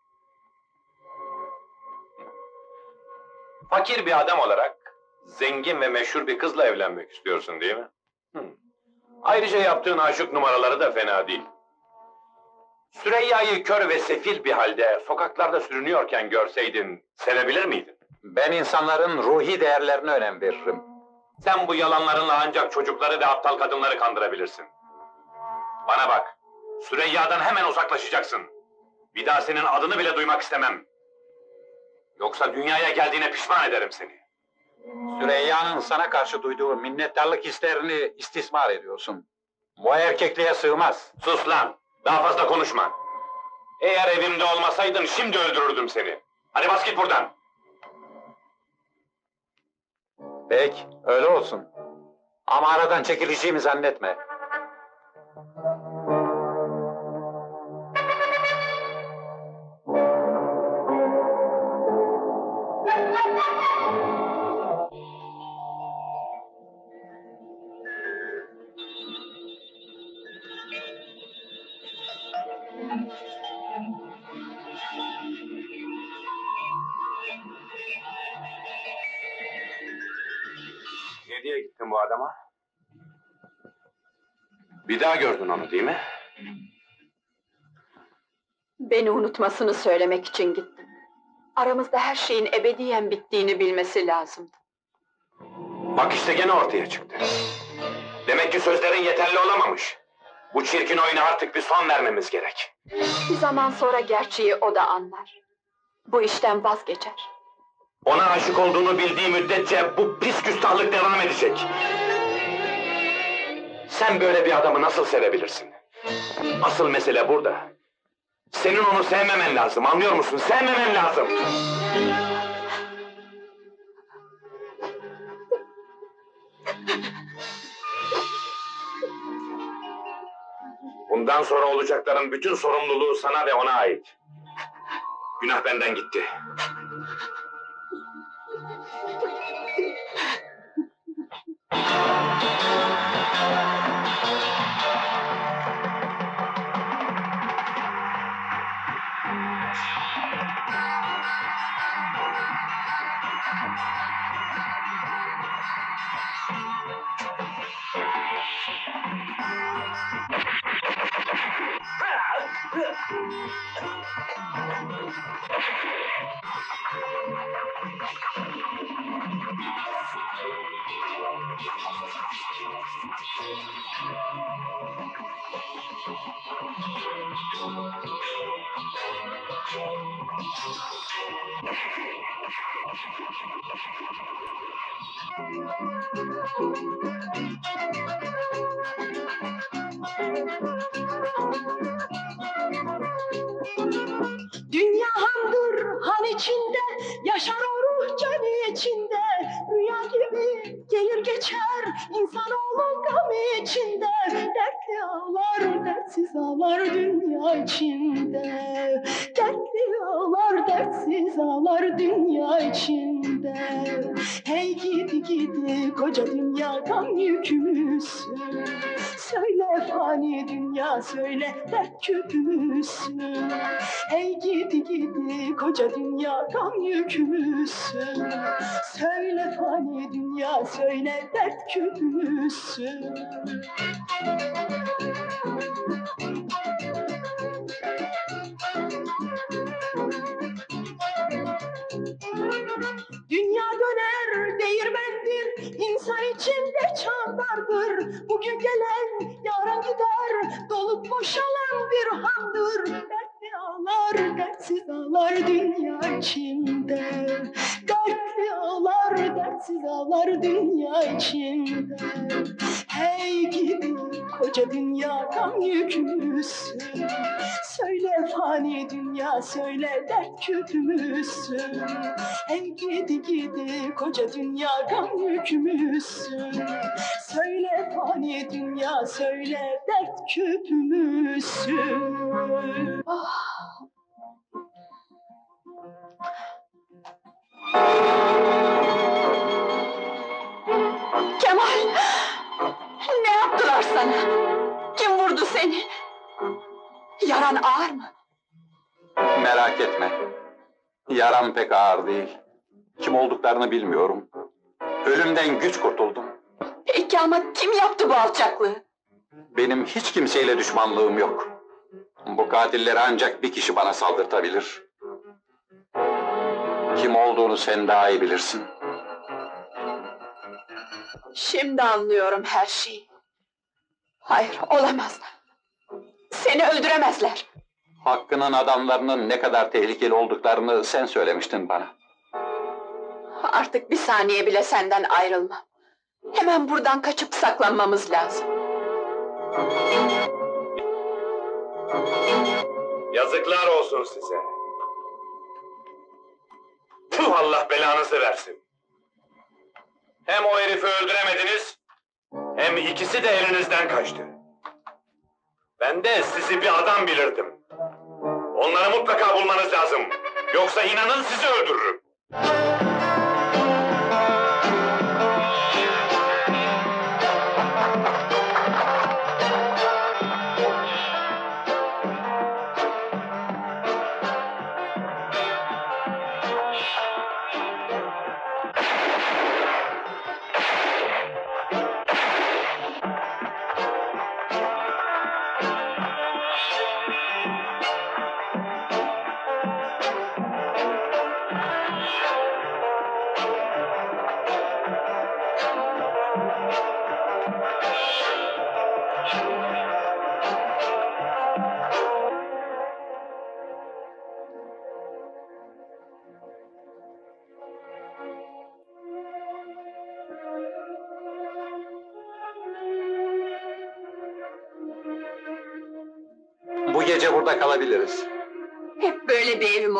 [SPEAKER 3] Fakir bir adam olarak zengin ve meşhur bir kızla evlenmek istiyorsun değil mi? Hı. Ayrıca yaptığın aşık numaraları da fena değil. Süreyya'yı kör ve sefil bir halde sokaklarda sürünüyorken görseydin sevebilir miydin?
[SPEAKER 9] Ben insanların ruhi değerlerine önem veririm.
[SPEAKER 3] Sen bu yalanlarınla ancak çocukları ve aptal kadınları kandırabilirsin. Bana bak, Süreyya'dan hemen uzaklaşacaksın. Bir daha senin adını bile duymak istemem. Yoksa dünyaya geldiğine pişman ederim seni.
[SPEAKER 9] Süreyya'nın sana karşı duyduğu minnettarlık hislerini istismar ediyorsun. Bu erkekliğe sığmaz.
[SPEAKER 3] Sus lan, daha fazla konuşma. Eğer evimde olmasaydın şimdi öldürürdüm seni. Hadi bas git buradan.
[SPEAKER 9] Peki, öyle olsun. Ama aradan çekileceğimi zannetme.
[SPEAKER 3] Bir daha gördün onu değil mi?
[SPEAKER 2] Beni unutmasını söylemek için gittim. Aramızda her şeyin ebediyen bittiğini bilmesi lazımdı.
[SPEAKER 3] Bak işte gene ortaya çıktı. Demek ki sözlerin yeterli olamamış. Bu çirkin oyuna artık bir son vermemiz gerek.
[SPEAKER 2] Bir zaman sonra gerçeği o da anlar. Bu işten vazgeçer.
[SPEAKER 3] Ona aşık olduğunu bildiği müddetçe bu pis küstahlık devam edecek. Sen böyle bir adamı nasıl sevebilirsin? Asıl mesele burada. Senin onu sevmemen lazım, anlıyor musun? Sevmemen lazım. Bundan sonra olacakların bütün sorumluluğu sana ve ona ait. Günah benden gitti.
[SPEAKER 10] Dünya koca dünya gam yükümüzsün. Söyle fani dünya söyle dert küpümüzsün. Hey gidi gidi koca dünya gam yükümüzsün. Söyle fani dünya söyle dert küpümüzsün. Dünya döner değirmendir, insan içinde çağlardır. Bugün gelen yarın gider, dolup boşalan bir handır. Ağlar, dertsiz ağlar dünya içinde. Dertli ağlar, dertsiz ağlar dünya içinde. Hey gidi koca dünya gam yükümüzsün. Söyle fani dünya söyle dert küpümüzsün. Hey gidi gidi koca dünya gam yükümüzsün. Söyle fani dünya söyle dert küpümüzsün. Ah.
[SPEAKER 2] Kemal! Ne yaptılar sana? Kim vurdu seni? Yaran ağır mı?
[SPEAKER 9] Merak etme. Yaram pek ağır değil. Kim olduklarını bilmiyorum. Ölümden güç kurtuldum.
[SPEAKER 2] Peki ama kim yaptı bu alçaklığı?
[SPEAKER 9] Benim hiç kimseyle düşmanlığım yok. Bu katilleri ancak bir kişi bana saldırtabilir. Kim olduğunu sen daha iyi bilirsin.
[SPEAKER 2] Şimdi anlıyorum her şeyi. Hayır, olamaz. Seni öldüremezler.
[SPEAKER 9] Hakkının adamlarının ne kadar tehlikeli olduklarını sen söylemiştin bana.
[SPEAKER 2] Artık bir saniye bile senden ayrılmam. Hemen buradan kaçıp saklanmamız lazım.
[SPEAKER 3] Yazıklar olsun size. Puh Allah belanızı versin. Hem o herifi öldüremediniz, hem ikisi de elinizden kaçtı. Ben de sizi bir adam bilirdim. Onları mutlaka bulmanız lazım. Yoksa inanın sizi öldürürüm.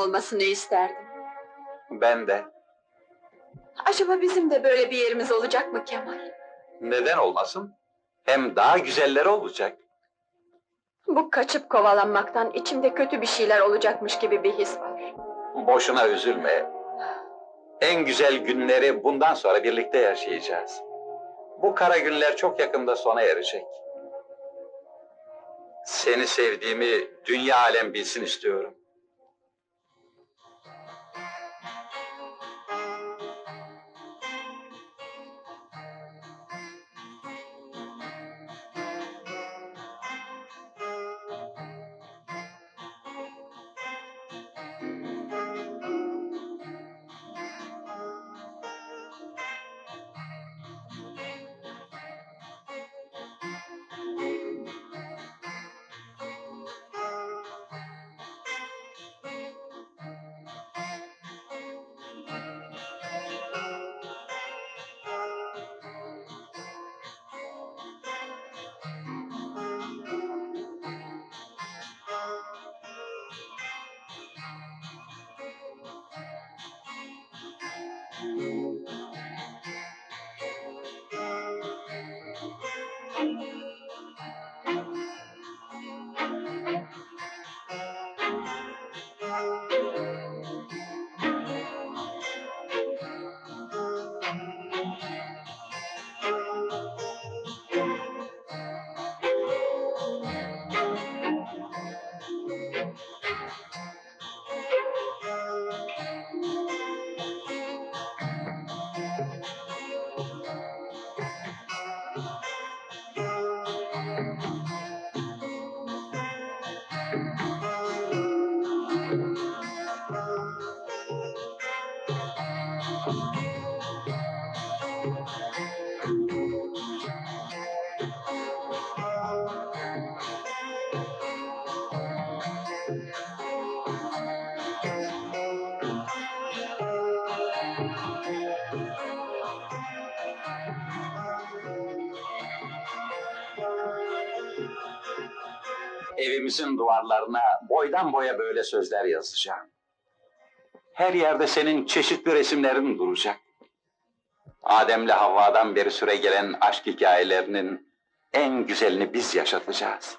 [SPEAKER 2] Olmasını isterdim.
[SPEAKER 9] Ben de.
[SPEAKER 2] Acaba bizim de böyle bir yerimiz olacak mı Kemal?
[SPEAKER 9] Neden olmasın? Hem daha güzelleri olacak.
[SPEAKER 2] Bu kaçıp kovalanmaktan içimde kötü bir şeyler olacakmış gibi bir his var.
[SPEAKER 9] Boşuna üzülme. En güzel günleri bundan sonra birlikte yaşayacağız. Bu kara günler çok yakında sona erecek. Seni sevdiğimi dünya alem bilsin istiyorum. Boydan boya böyle sözler yazacağım. Her yerde senin çeşitli resimlerin duracak. Adem'le Havva'dan beri süre gelen aşk hikayelerinin en güzelini biz yaşatacağız.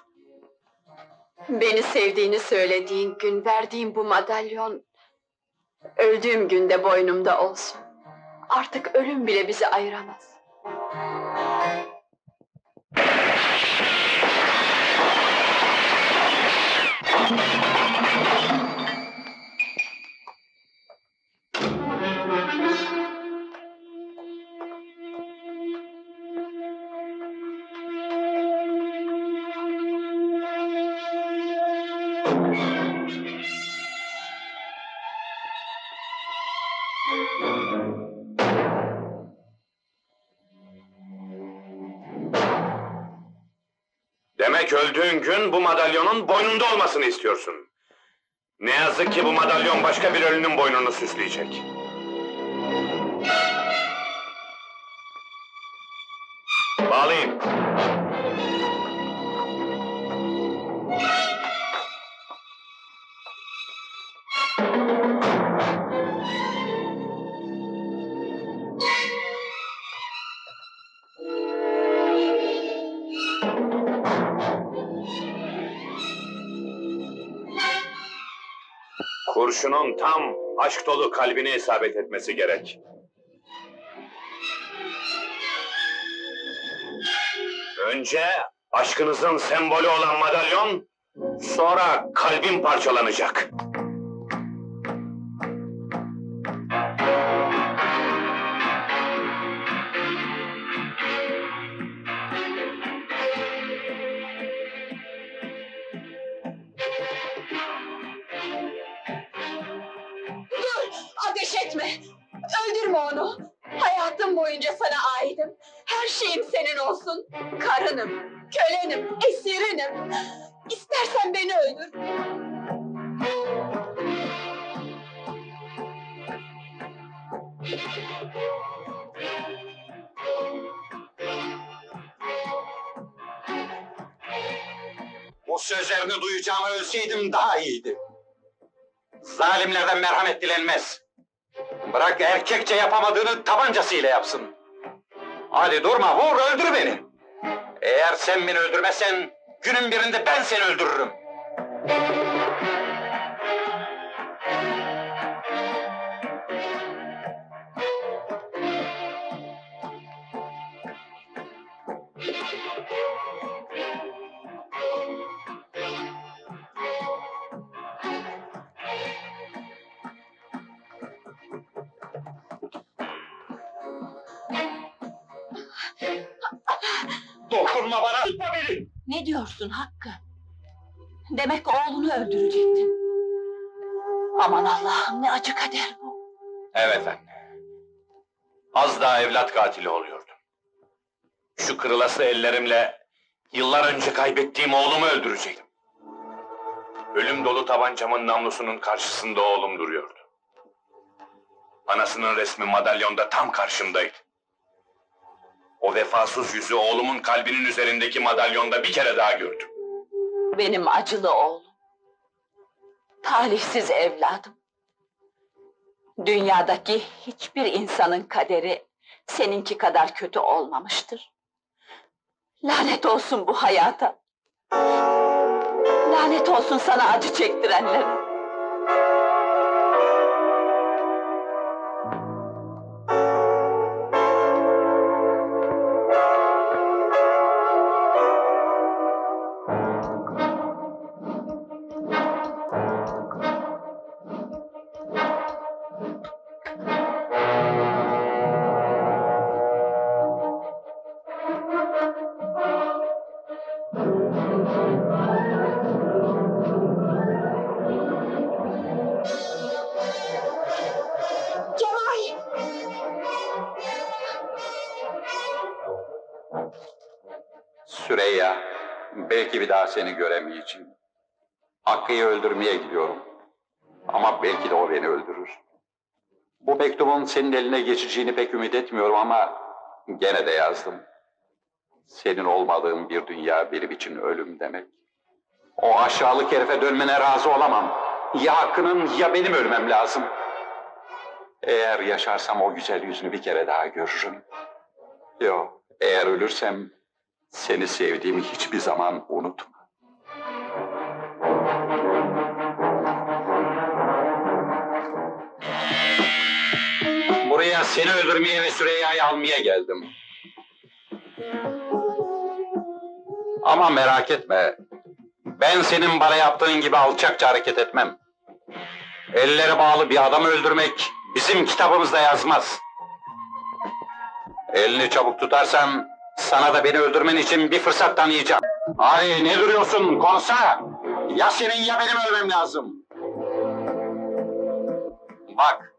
[SPEAKER 2] Beni sevdiğini söylediğin gün verdiğin bu madalyon... ...öldüğüm günde boynumda olsun. Artık ölüm bile bizi ayıramaz.
[SPEAKER 3] Demek öldüğün gün bu madalyonun boynunda olmasını istiyorsun. Ne yazık ki bu madalyon başka bir ölünün boynunu süsleyecek. Bağlayın. Kurşunun tam aşk dolu kalbine isabet etmesi gerek. Önce aşkınızın sembolü olan madalyon, sonra kalbin parçalanacak.
[SPEAKER 9] Dilenmez. Bırak erkekçe yapamadığını tabancasıyla yapsın. Hadi durma, vur, öldür beni. Eğer sen beni öldürmezsen, günün birinde ben seni öldürürüm.
[SPEAKER 7] Ne diyorsun Hakkı? Demek oğlunu öldürecektin. Aman Allah'ım ne acı kader bu.
[SPEAKER 3] Evet anne. Az daha evlat katili oluyordum. Şu kırılası ellerimle yıllar önce kaybettiğim oğlumu öldürecektim. Ölüm dolu tabancamın namlusunun karşısında oğlum duruyordu. Anasının resmi madalyonda tam karşımdaydı. O vefasız yüzü oğlumun kalbinin üzerindeki madalyonda bir kere daha gördüm.
[SPEAKER 7] Benim acılı oğlum. Talihsiz evladım. Dünyadaki hiçbir insanın kaderi seninki kadar kötü olmamıştır. Lanet olsun bu hayata. Lanet olsun sana acı çektirenlere.
[SPEAKER 9] Hakkı'yı öldürmeye gidiyorum. Ama belki de o beni öldürür. Bu mektubun senin eline geçeceğini pek ümit etmiyorum ama gene de yazdım. Senin olmadığın bir dünya benim için ölüm demek. O aşağılık herife dönmene razı olamam. Ya Hakkı'nın ya benim ölmem lazım. Eğer yaşarsam o güzel yüzünü bir kere daha görürüm. Yok, eğer ölürsem seni sevdiğimi hiçbir zaman unutma. Seni öldürmeye ve Süreyya'yı almaya geldim. Ama merak etme. Ben senin bana yaptığın gibi alçakça hareket etmem. Elleri bağlı bir adamı öldürmek bizim kitabımızda yazmaz. Elini çabuk tutarsan sana da beni öldürmen için bir fırsat tanıyacağım. Ay ne duruyorsun konsa? Ya senin ya benim ölmem lazım. Bak.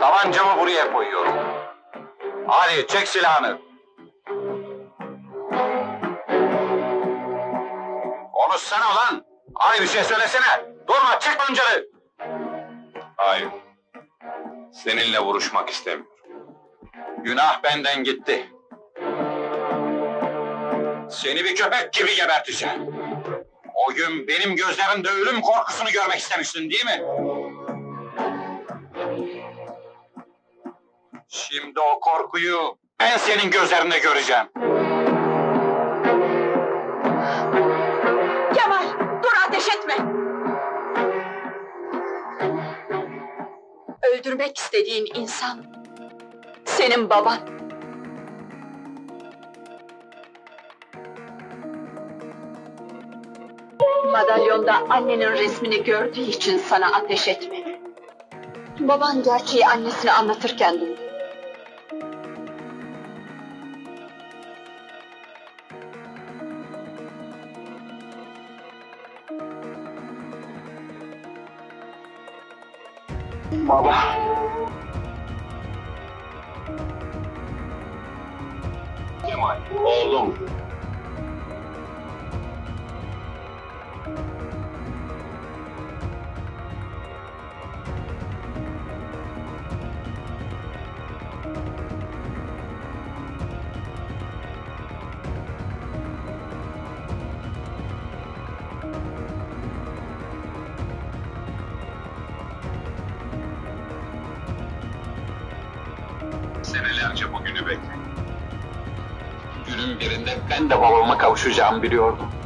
[SPEAKER 9] Tabancamı buraya koyuyorum. Hadi çek silahını. Konuşsana ulan. Hadi bir şey söylesene. Durma çek pancarı.
[SPEAKER 3] Hayır. Seninle vuruşmak istemiyorum.
[SPEAKER 9] Günah benden gitti. Seni bir köpek gibi geberteceğim. O gün benim gözlerimde ölüm korkusunu görmek istemiştin değil mi? Şimdi o korkuyu ben senin gözlerinde göreceğim.
[SPEAKER 2] Kemal, dur ateş etme! Öldürmek istediğin insan, senin baban. Madalyonda annenin resmini gördüğü için sana ateş etmedi. Baban gerçeği annesine anlatırken duydu.
[SPEAKER 9] Kemal, kavuşacağımı biliyordum.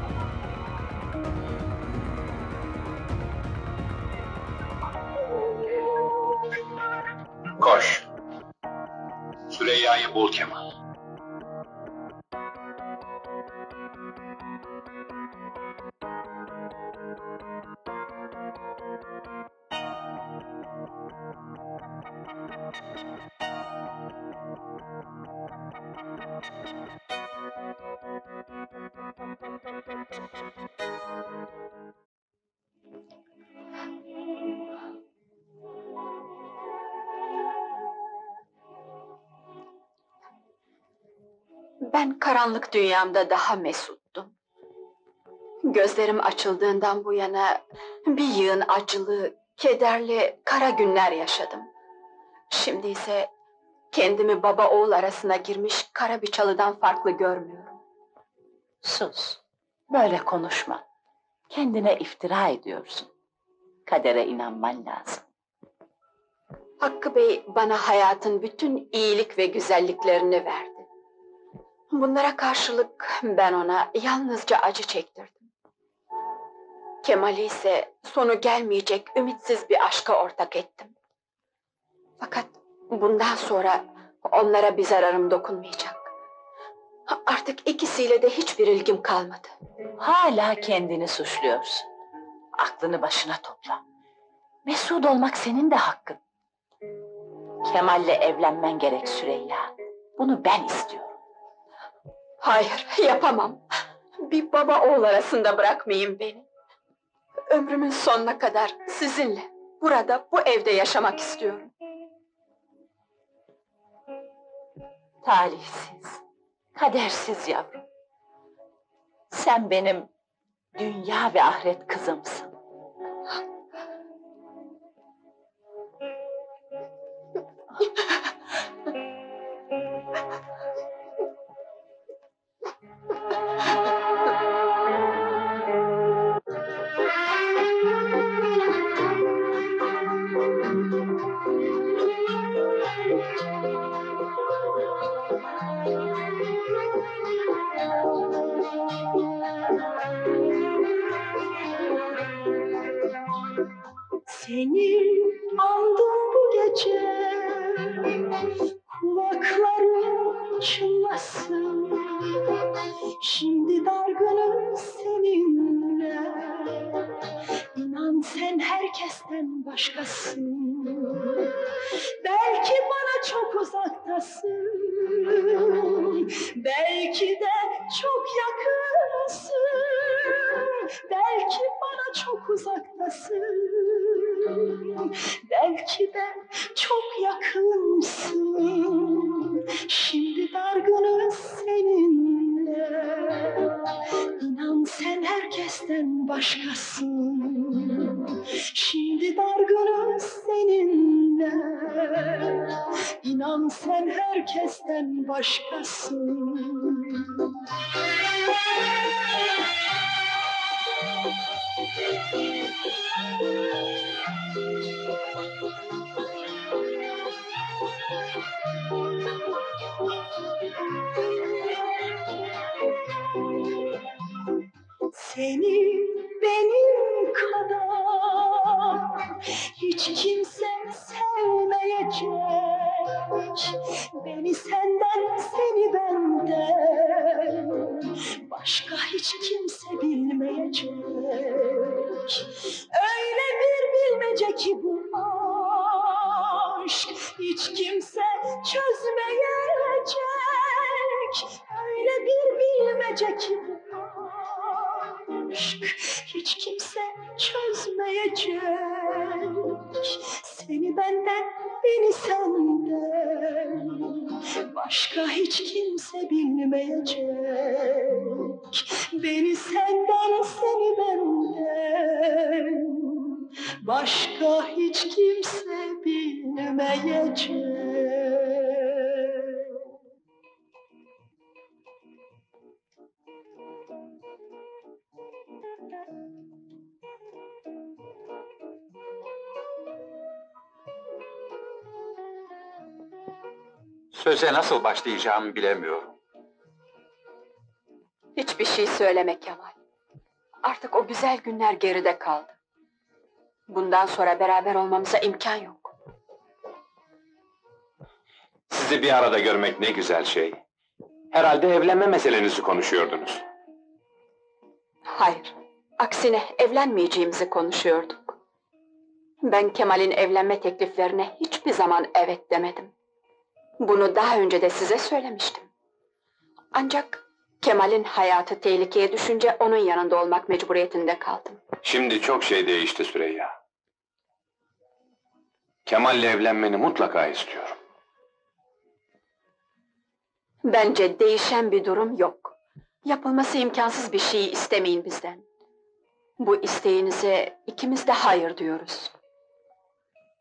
[SPEAKER 2] Karanlık dünyamda daha mesuttum. Gözlerim açıldığından bu yana bir yığın acılı, kederli, kara günler yaşadım. Şimdi ise kendimi baba oğul arasına girmiş kara bir çalıdan farklı görmüyorum.
[SPEAKER 7] Sus. Böyle konuşma. Kendine iftira ediyorsun. Kadere inanman lazım.
[SPEAKER 2] Hakkı Bey bana hayatın bütün iyilik ve güzelliklerini verdi. Bunlara karşılık ben ona yalnızca acı çektirdim. Kemal'i ise sonu gelmeyecek ümitsiz bir aşka ortak ettim. Fakat bundan sonra onlara bir zararım dokunmayacak. Artık ikisiyle de hiçbir ilgim kalmadı.
[SPEAKER 7] Hala kendini suçluyorsun. Aklını başına topla. Mesut olmak senin de hakkın. Kemal'le evlenmen gerek Süreyya. Bunu ben istiyorum.
[SPEAKER 2] Hayır, yapamam. Bir baba oğul arasında bırakmayın beni. Ömrümün sonuna kadar sizinle, burada, bu evde yaşamak istiyorum.
[SPEAKER 7] Talihsiz, kadersiz yavrum. Sen benim dünya ve ahiret kızımsın.
[SPEAKER 10] Seni aldım bu gece Kulaklarım çınlasın. Şimdi dargınım seninle. İnan sen herkesten başkasın başkasın Şimdi dargınız seninle. İnan sen herkesten başkasın. Seni Beni senden, seni benden başka hiç kimse bilmeyecek.
[SPEAKER 9] Söze nasıl başlayacağımı bilemiyorum.
[SPEAKER 2] Hiçbir şey söyleme Kemal. Artık o güzel günler geride kaldı. Bundan sonra beraber olmamıza imkan yok.
[SPEAKER 3] Sizi bir arada görmek ne güzel şey. Herhalde evlenme meselenizi konuşuyordunuz.
[SPEAKER 2] Hayır, aksine evlenmeyeceğimizi konuşuyorduk. Ben Kemal'in evlenme tekliflerine hiçbir zaman evet demedim. Bunu daha önce de size söylemiştim. Ancak Kemal'in hayatı tehlikeye düşünce onun yanında olmak mecburiyetinde kaldım.
[SPEAKER 3] Şimdi çok şey değişti Süreyya. Kemal'le evlenmeni mutlaka istiyorum.
[SPEAKER 2] Bence değişen bir durum yok. Yapılması imkansız bir şeyi istemeyin bizden. Bu isteğinize ikimiz de hayır diyoruz.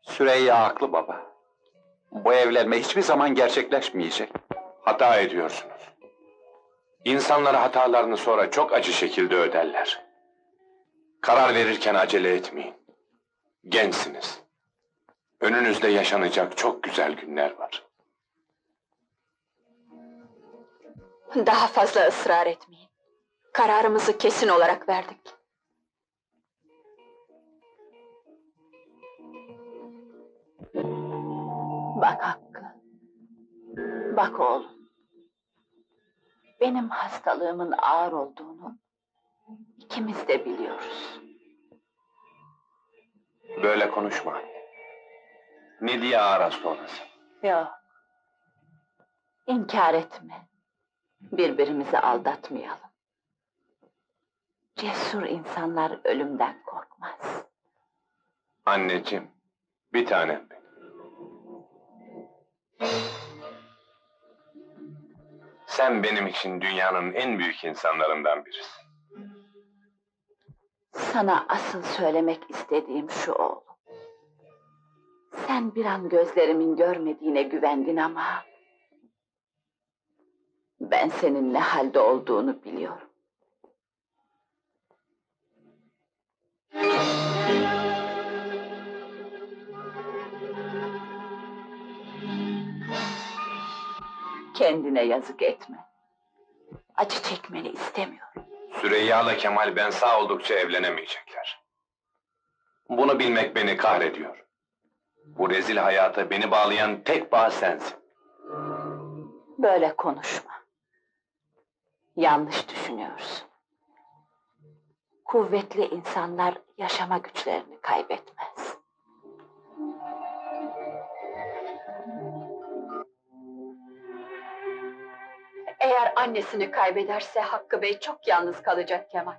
[SPEAKER 9] Süreyya haklı baba. Bu evlenme hiçbir zaman gerçekleşmeyecek.
[SPEAKER 3] Hata ediyorsunuz. İnsanlar hatalarını sonra çok acı şekilde öderler. Karar verirken acele etmeyin. Gençsiniz. Önünüzde yaşanacak çok güzel günler var.
[SPEAKER 2] Daha fazla ısrar etmeyin. Kararımızı kesin olarak verdik.
[SPEAKER 7] Bak Hakkı. Bak oğlum. Benim hastalığımın ağır olduğunu ikimiz de biliyoruz.
[SPEAKER 3] Böyle konuşma anne. Ne diye ağır hasta olasın?
[SPEAKER 7] Yok. İnkar etme. Birbirimizi aldatmayalım. Cesur insanlar ölümden korkmaz.
[SPEAKER 3] Anneciğim, bir tanem benim. Sen benim için dünyanın en büyük insanlarından birisin.
[SPEAKER 7] Sana asıl söylemek istediğim şu oğlum. Sen bir an gözlerimin görmediğine güvendin ama... ...ben senin ne halde olduğunu biliyorum. Kendine yazık etme. Acı çekmeni istemiyorum.
[SPEAKER 3] Süreyya ile Kemal ben sağ oldukça evlenemeyecekler. Bunu bilmek beni kahrediyor. Bu rezil hayata beni bağlayan tek bağ sensin.
[SPEAKER 7] Böyle konuşma. Yanlış düşünüyorsun. Kuvvetli insanlar yaşama güçlerini kaybetmez.
[SPEAKER 2] Eğer annesini kaybederse Hakkı Bey çok yalnız kalacak Kemal.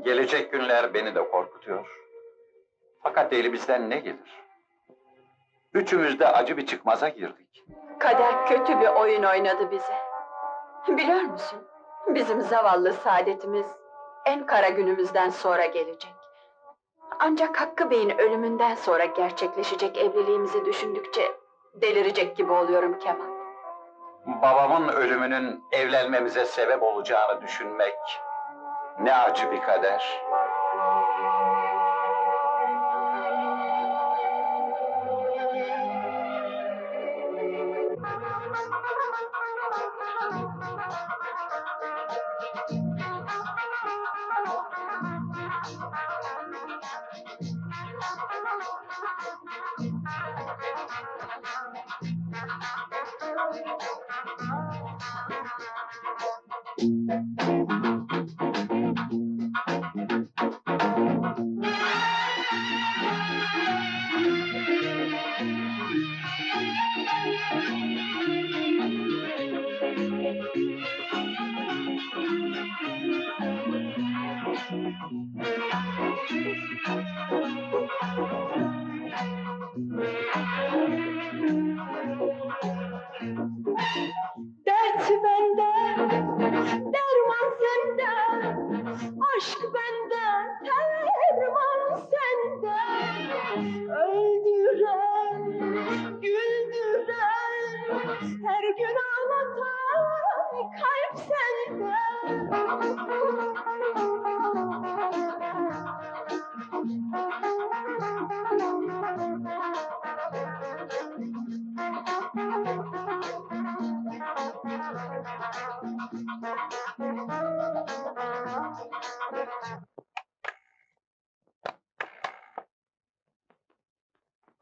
[SPEAKER 9] Gelecek günler beni de korkutuyor. Fakat elimizden ne gelir? Üçümüz de acı bir çıkmaza girdik.
[SPEAKER 2] Kader kötü bir oyun oynadı bize. Biliyor musun? Bizim zavallı saadetimiz en kara günümüzden sonra gelecek. Ancak Hakkı Bey'in ölümünden sonra gerçekleşecek evliliğimizi düşündükçe delirecek gibi oluyorum Kemal.
[SPEAKER 9] Babamın ölümünün evlenmemize sebep olacağını düşünmek ne acı bir kader.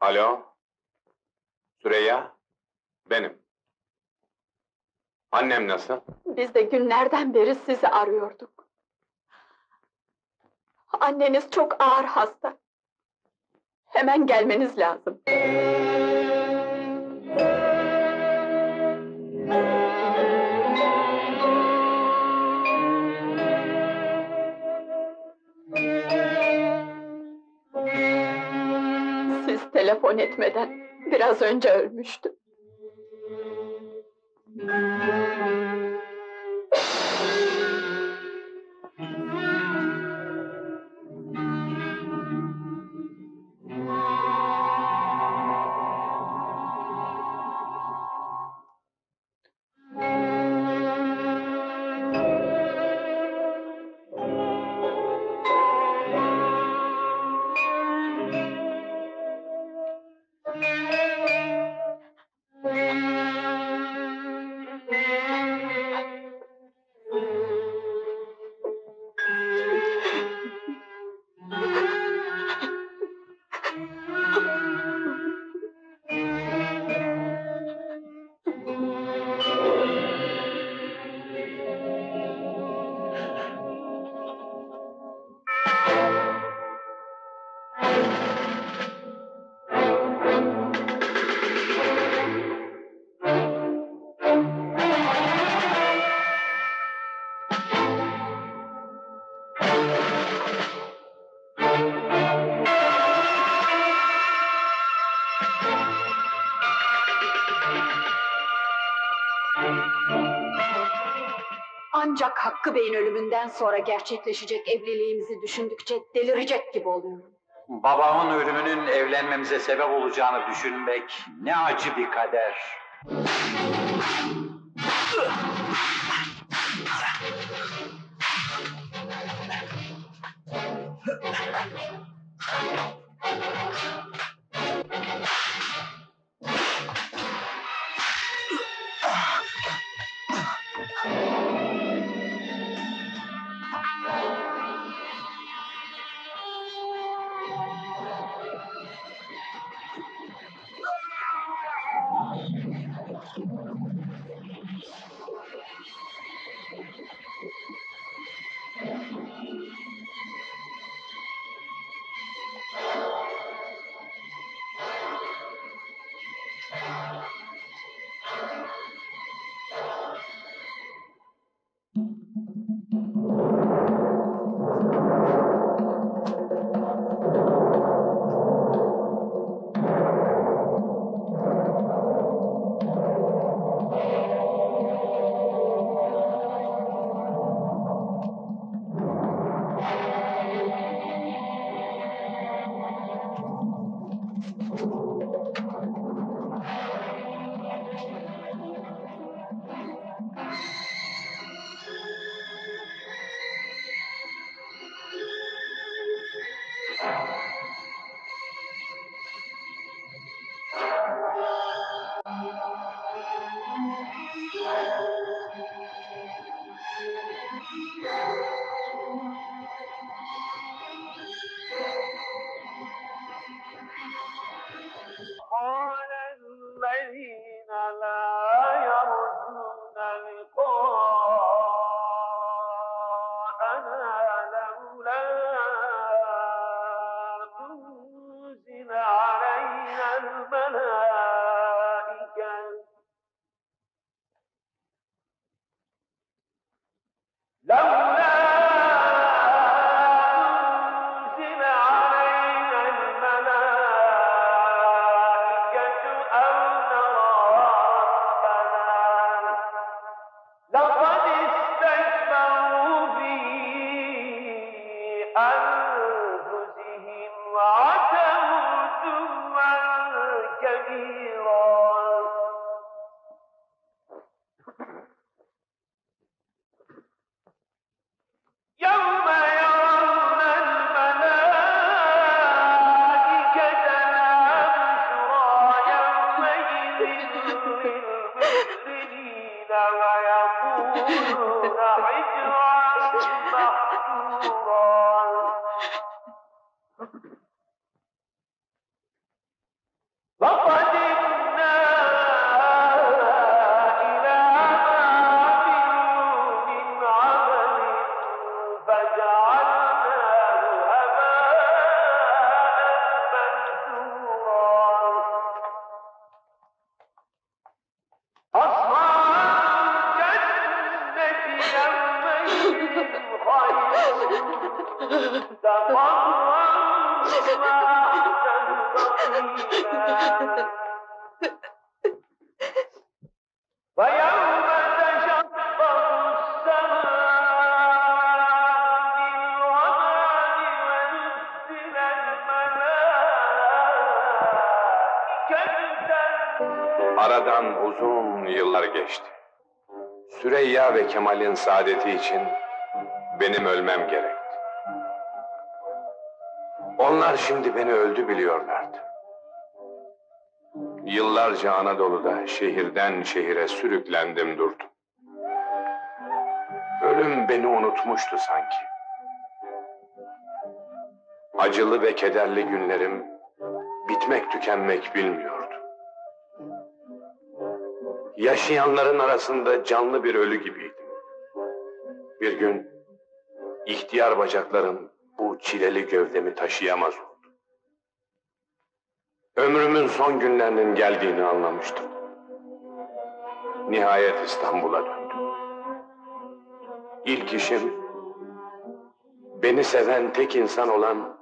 [SPEAKER 3] Alo? Süreyya? Benim. Annem nasıl?
[SPEAKER 2] Biz de günlerden beri sizi arıyorduk. Anneniz çok ağır hasta. Hemen gelmeniz lazım. Telefon etmeden biraz önce ölmüştü. Ancak Hakkı Bey'in ölümünden sonra gerçekleşecek evliliğimizi düşündükçe delirecek gibi oluyorum.
[SPEAKER 12] Babamın ölümünün evlenmemize sebep olacağını düşünmek ne acı bir kader.
[SPEAKER 3] Kemal'in saadeti için benim ölmem gerekti. Onlar şimdi beni öldü biliyorlardı. Yıllarca Anadolu'da şehirden şehire sürüklendim durdum. Ölüm beni unutmuştu sanki. Acılı ve kederli günlerim bitmek tükenmek bilmiyordu. Yaşayanların arasında canlı bir ölü gibiydim. Bir gün ihtiyar bacaklarım bu çileli gövdemi taşıyamaz oldu. Ömrümün son günlerinin geldiğini anlamıştım. Nihayet İstanbul'a döndüm. İlk işim beni seven tek insan olan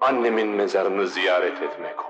[SPEAKER 3] annemin mezarını ziyaret etmek oldu.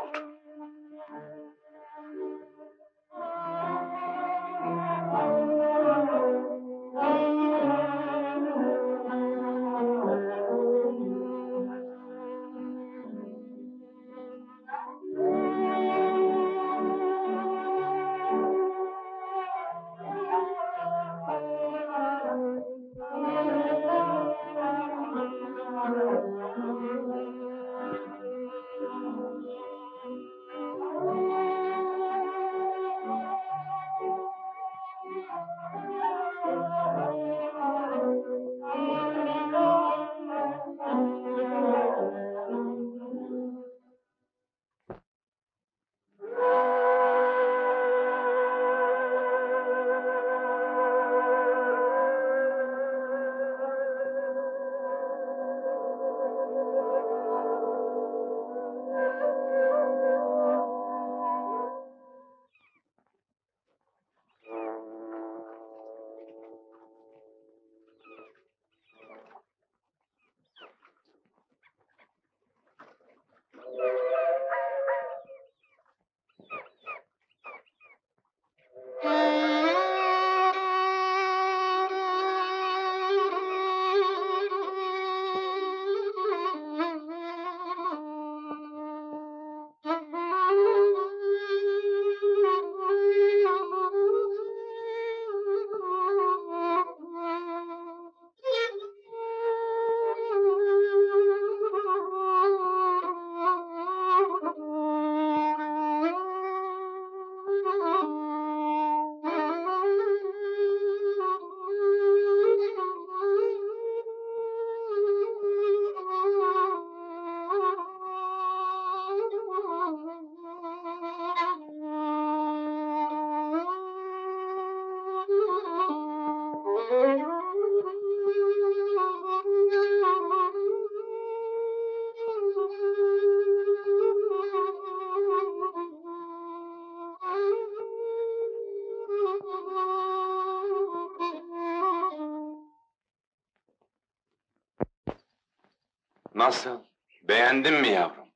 [SPEAKER 3] Nasıl? Beğendin mi yavrum?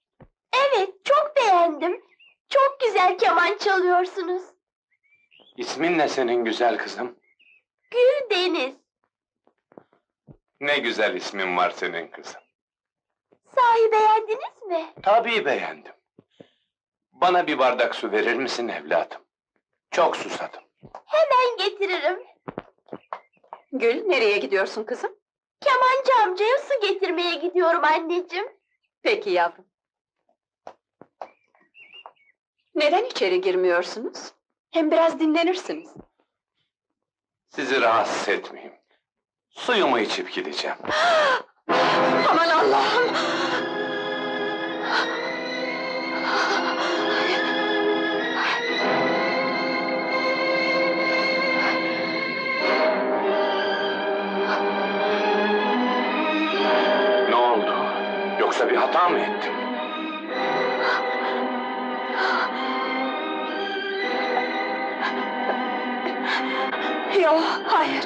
[SPEAKER 13] Evet, çok beğendim. Çok güzel keman çalıyorsunuz.
[SPEAKER 3] İsmin ne senin güzel kızım?
[SPEAKER 13] Gül Deniz.
[SPEAKER 3] Ne güzel ismin var senin kızım.
[SPEAKER 13] Sahi beğendiniz mi?
[SPEAKER 3] Tabii beğendim. Bana bir bardak su verir misin evladım? Çok susadım.
[SPEAKER 13] Hemen getiririm.
[SPEAKER 2] Gül, nereye gidiyorsun kızım?
[SPEAKER 13] Gidiyorum anneciğim.
[SPEAKER 2] Peki yavrum. Neden içeri girmiyorsunuz? Hem biraz dinlenirsiniz.
[SPEAKER 3] Sizi rahatsız etmeyeyim. Suyumu içip gideceğim.
[SPEAKER 2] Aman Allah'ım!
[SPEAKER 3] Hata mı ettim?
[SPEAKER 2] Yok, hayır.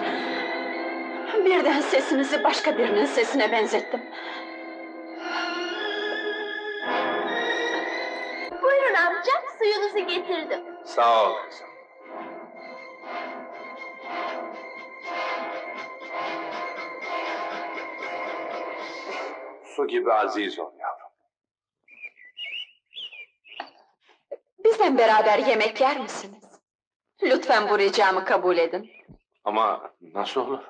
[SPEAKER 2] Birden sesinizi başka birinin sesine benzettim.
[SPEAKER 13] Buyurun amca, suyunuzu getirdim.
[SPEAKER 3] Sağ ol kızım. Su gibi aziz ol
[SPEAKER 2] Bizden beraber yemek yer misiniz? Lütfen bu ricamı kabul edin.
[SPEAKER 3] Ama nasıl olur?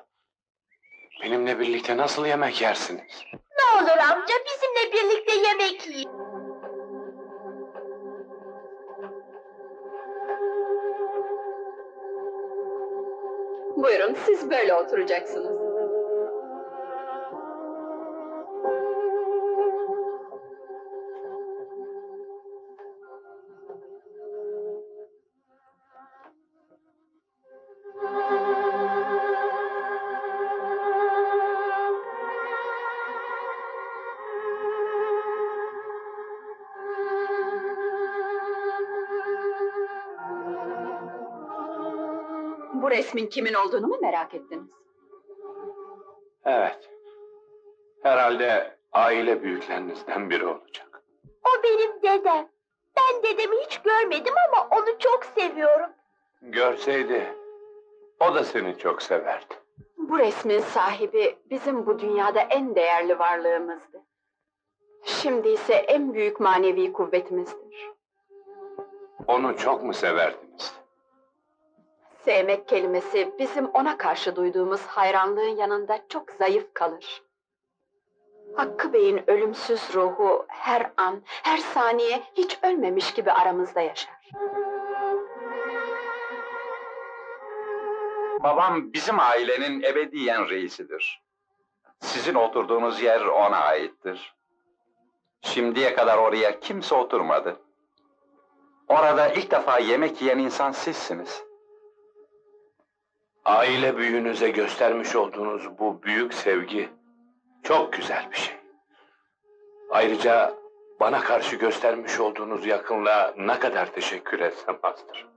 [SPEAKER 3] Benimle birlikte nasıl yemek yersiniz?
[SPEAKER 13] Ne olur amca, bizimle birlikte yemek yiyin.
[SPEAKER 2] Buyurun, siz böyle oturacaksınız. Bu resmin kimin olduğunu mu merak ettiniz?
[SPEAKER 3] Evet. Herhalde aile büyüklerinizden biri olacak.
[SPEAKER 13] O benim dedem. Ben dedemi hiç görmedim ama onu çok seviyorum.
[SPEAKER 3] Görseydi, o da seni çok severdi.
[SPEAKER 2] Bu resmin sahibi bizim bu dünyada en değerli varlığımızdı. Şimdi ise en büyük manevi kuvvetimizdir.
[SPEAKER 3] Onu çok mu severdiniz?
[SPEAKER 2] Sevmek kelimesi bizim ona karşı duyduğumuz hayranlığın yanında çok zayıf kalır. Hakkı Bey'in ölümsüz ruhu her an, her saniye hiç ölmemiş gibi aramızda yaşar.
[SPEAKER 9] Babam bizim ailenin ebediyen reisidir. Sizin oturduğunuz yer ona aittir. Şimdiye kadar oraya kimse oturmadı. Orada ilk defa yemek yiyen insan sizsiniz.
[SPEAKER 3] Aile büyüğünüze göstermiş olduğunuz bu büyük sevgi çok güzel bir şey. Ayrıca bana karşı göstermiş olduğunuz yakınlığa ne kadar teşekkür etsem azdır.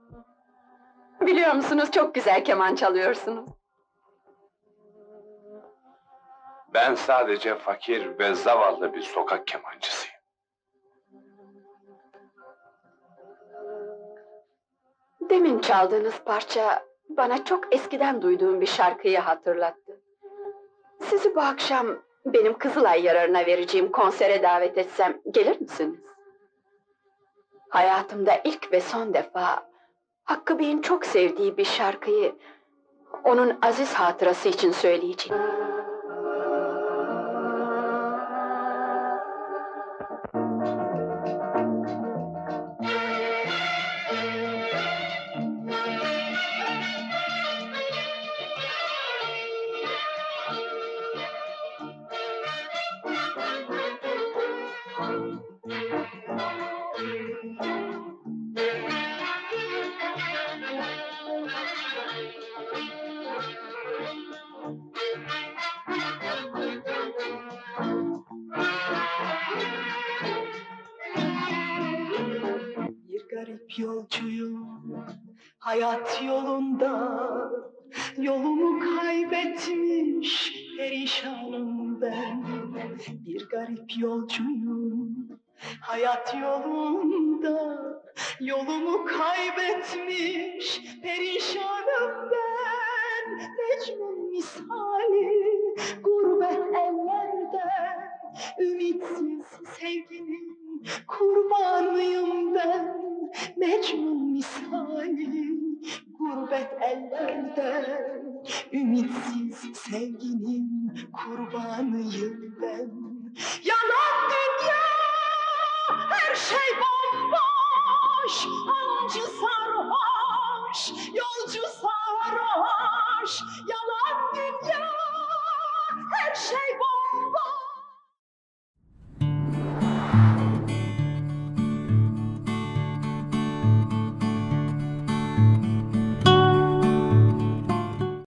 [SPEAKER 2] Biliyor musunuz çok güzel keman çalıyorsunuz.
[SPEAKER 3] Ben sadece fakir ve zavallı bir sokak kemancısıyım.
[SPEAKER 2] Demin çaldığınız parça bana çok eskiden duyduğum bir şarkıyı hatırlattı. Sizi bu akşam benim Kızılay yararına vereceğim konsere davet etsem gelir misiniz? Hayatımda ilk ve son defa Hakkı Bey'in çok sevdiği bir şarkıyı onun aziz hatırası için söyleyeceğim.
[SPEAKER 10] Garip yolcuyum. Hayat yolunda yolumu kaybetmiş perişanım ben. Mecnun misali gurbet ellerde ümitsiz sevginin kurbanıyım ben. Mecnun misali gurbet ellerde ümitsiz sevginin kurbanıyım ben. Yalan dünya her şey bomboş. Hancı sarhoş Yolcu sarhoş. Yalan dünya her şey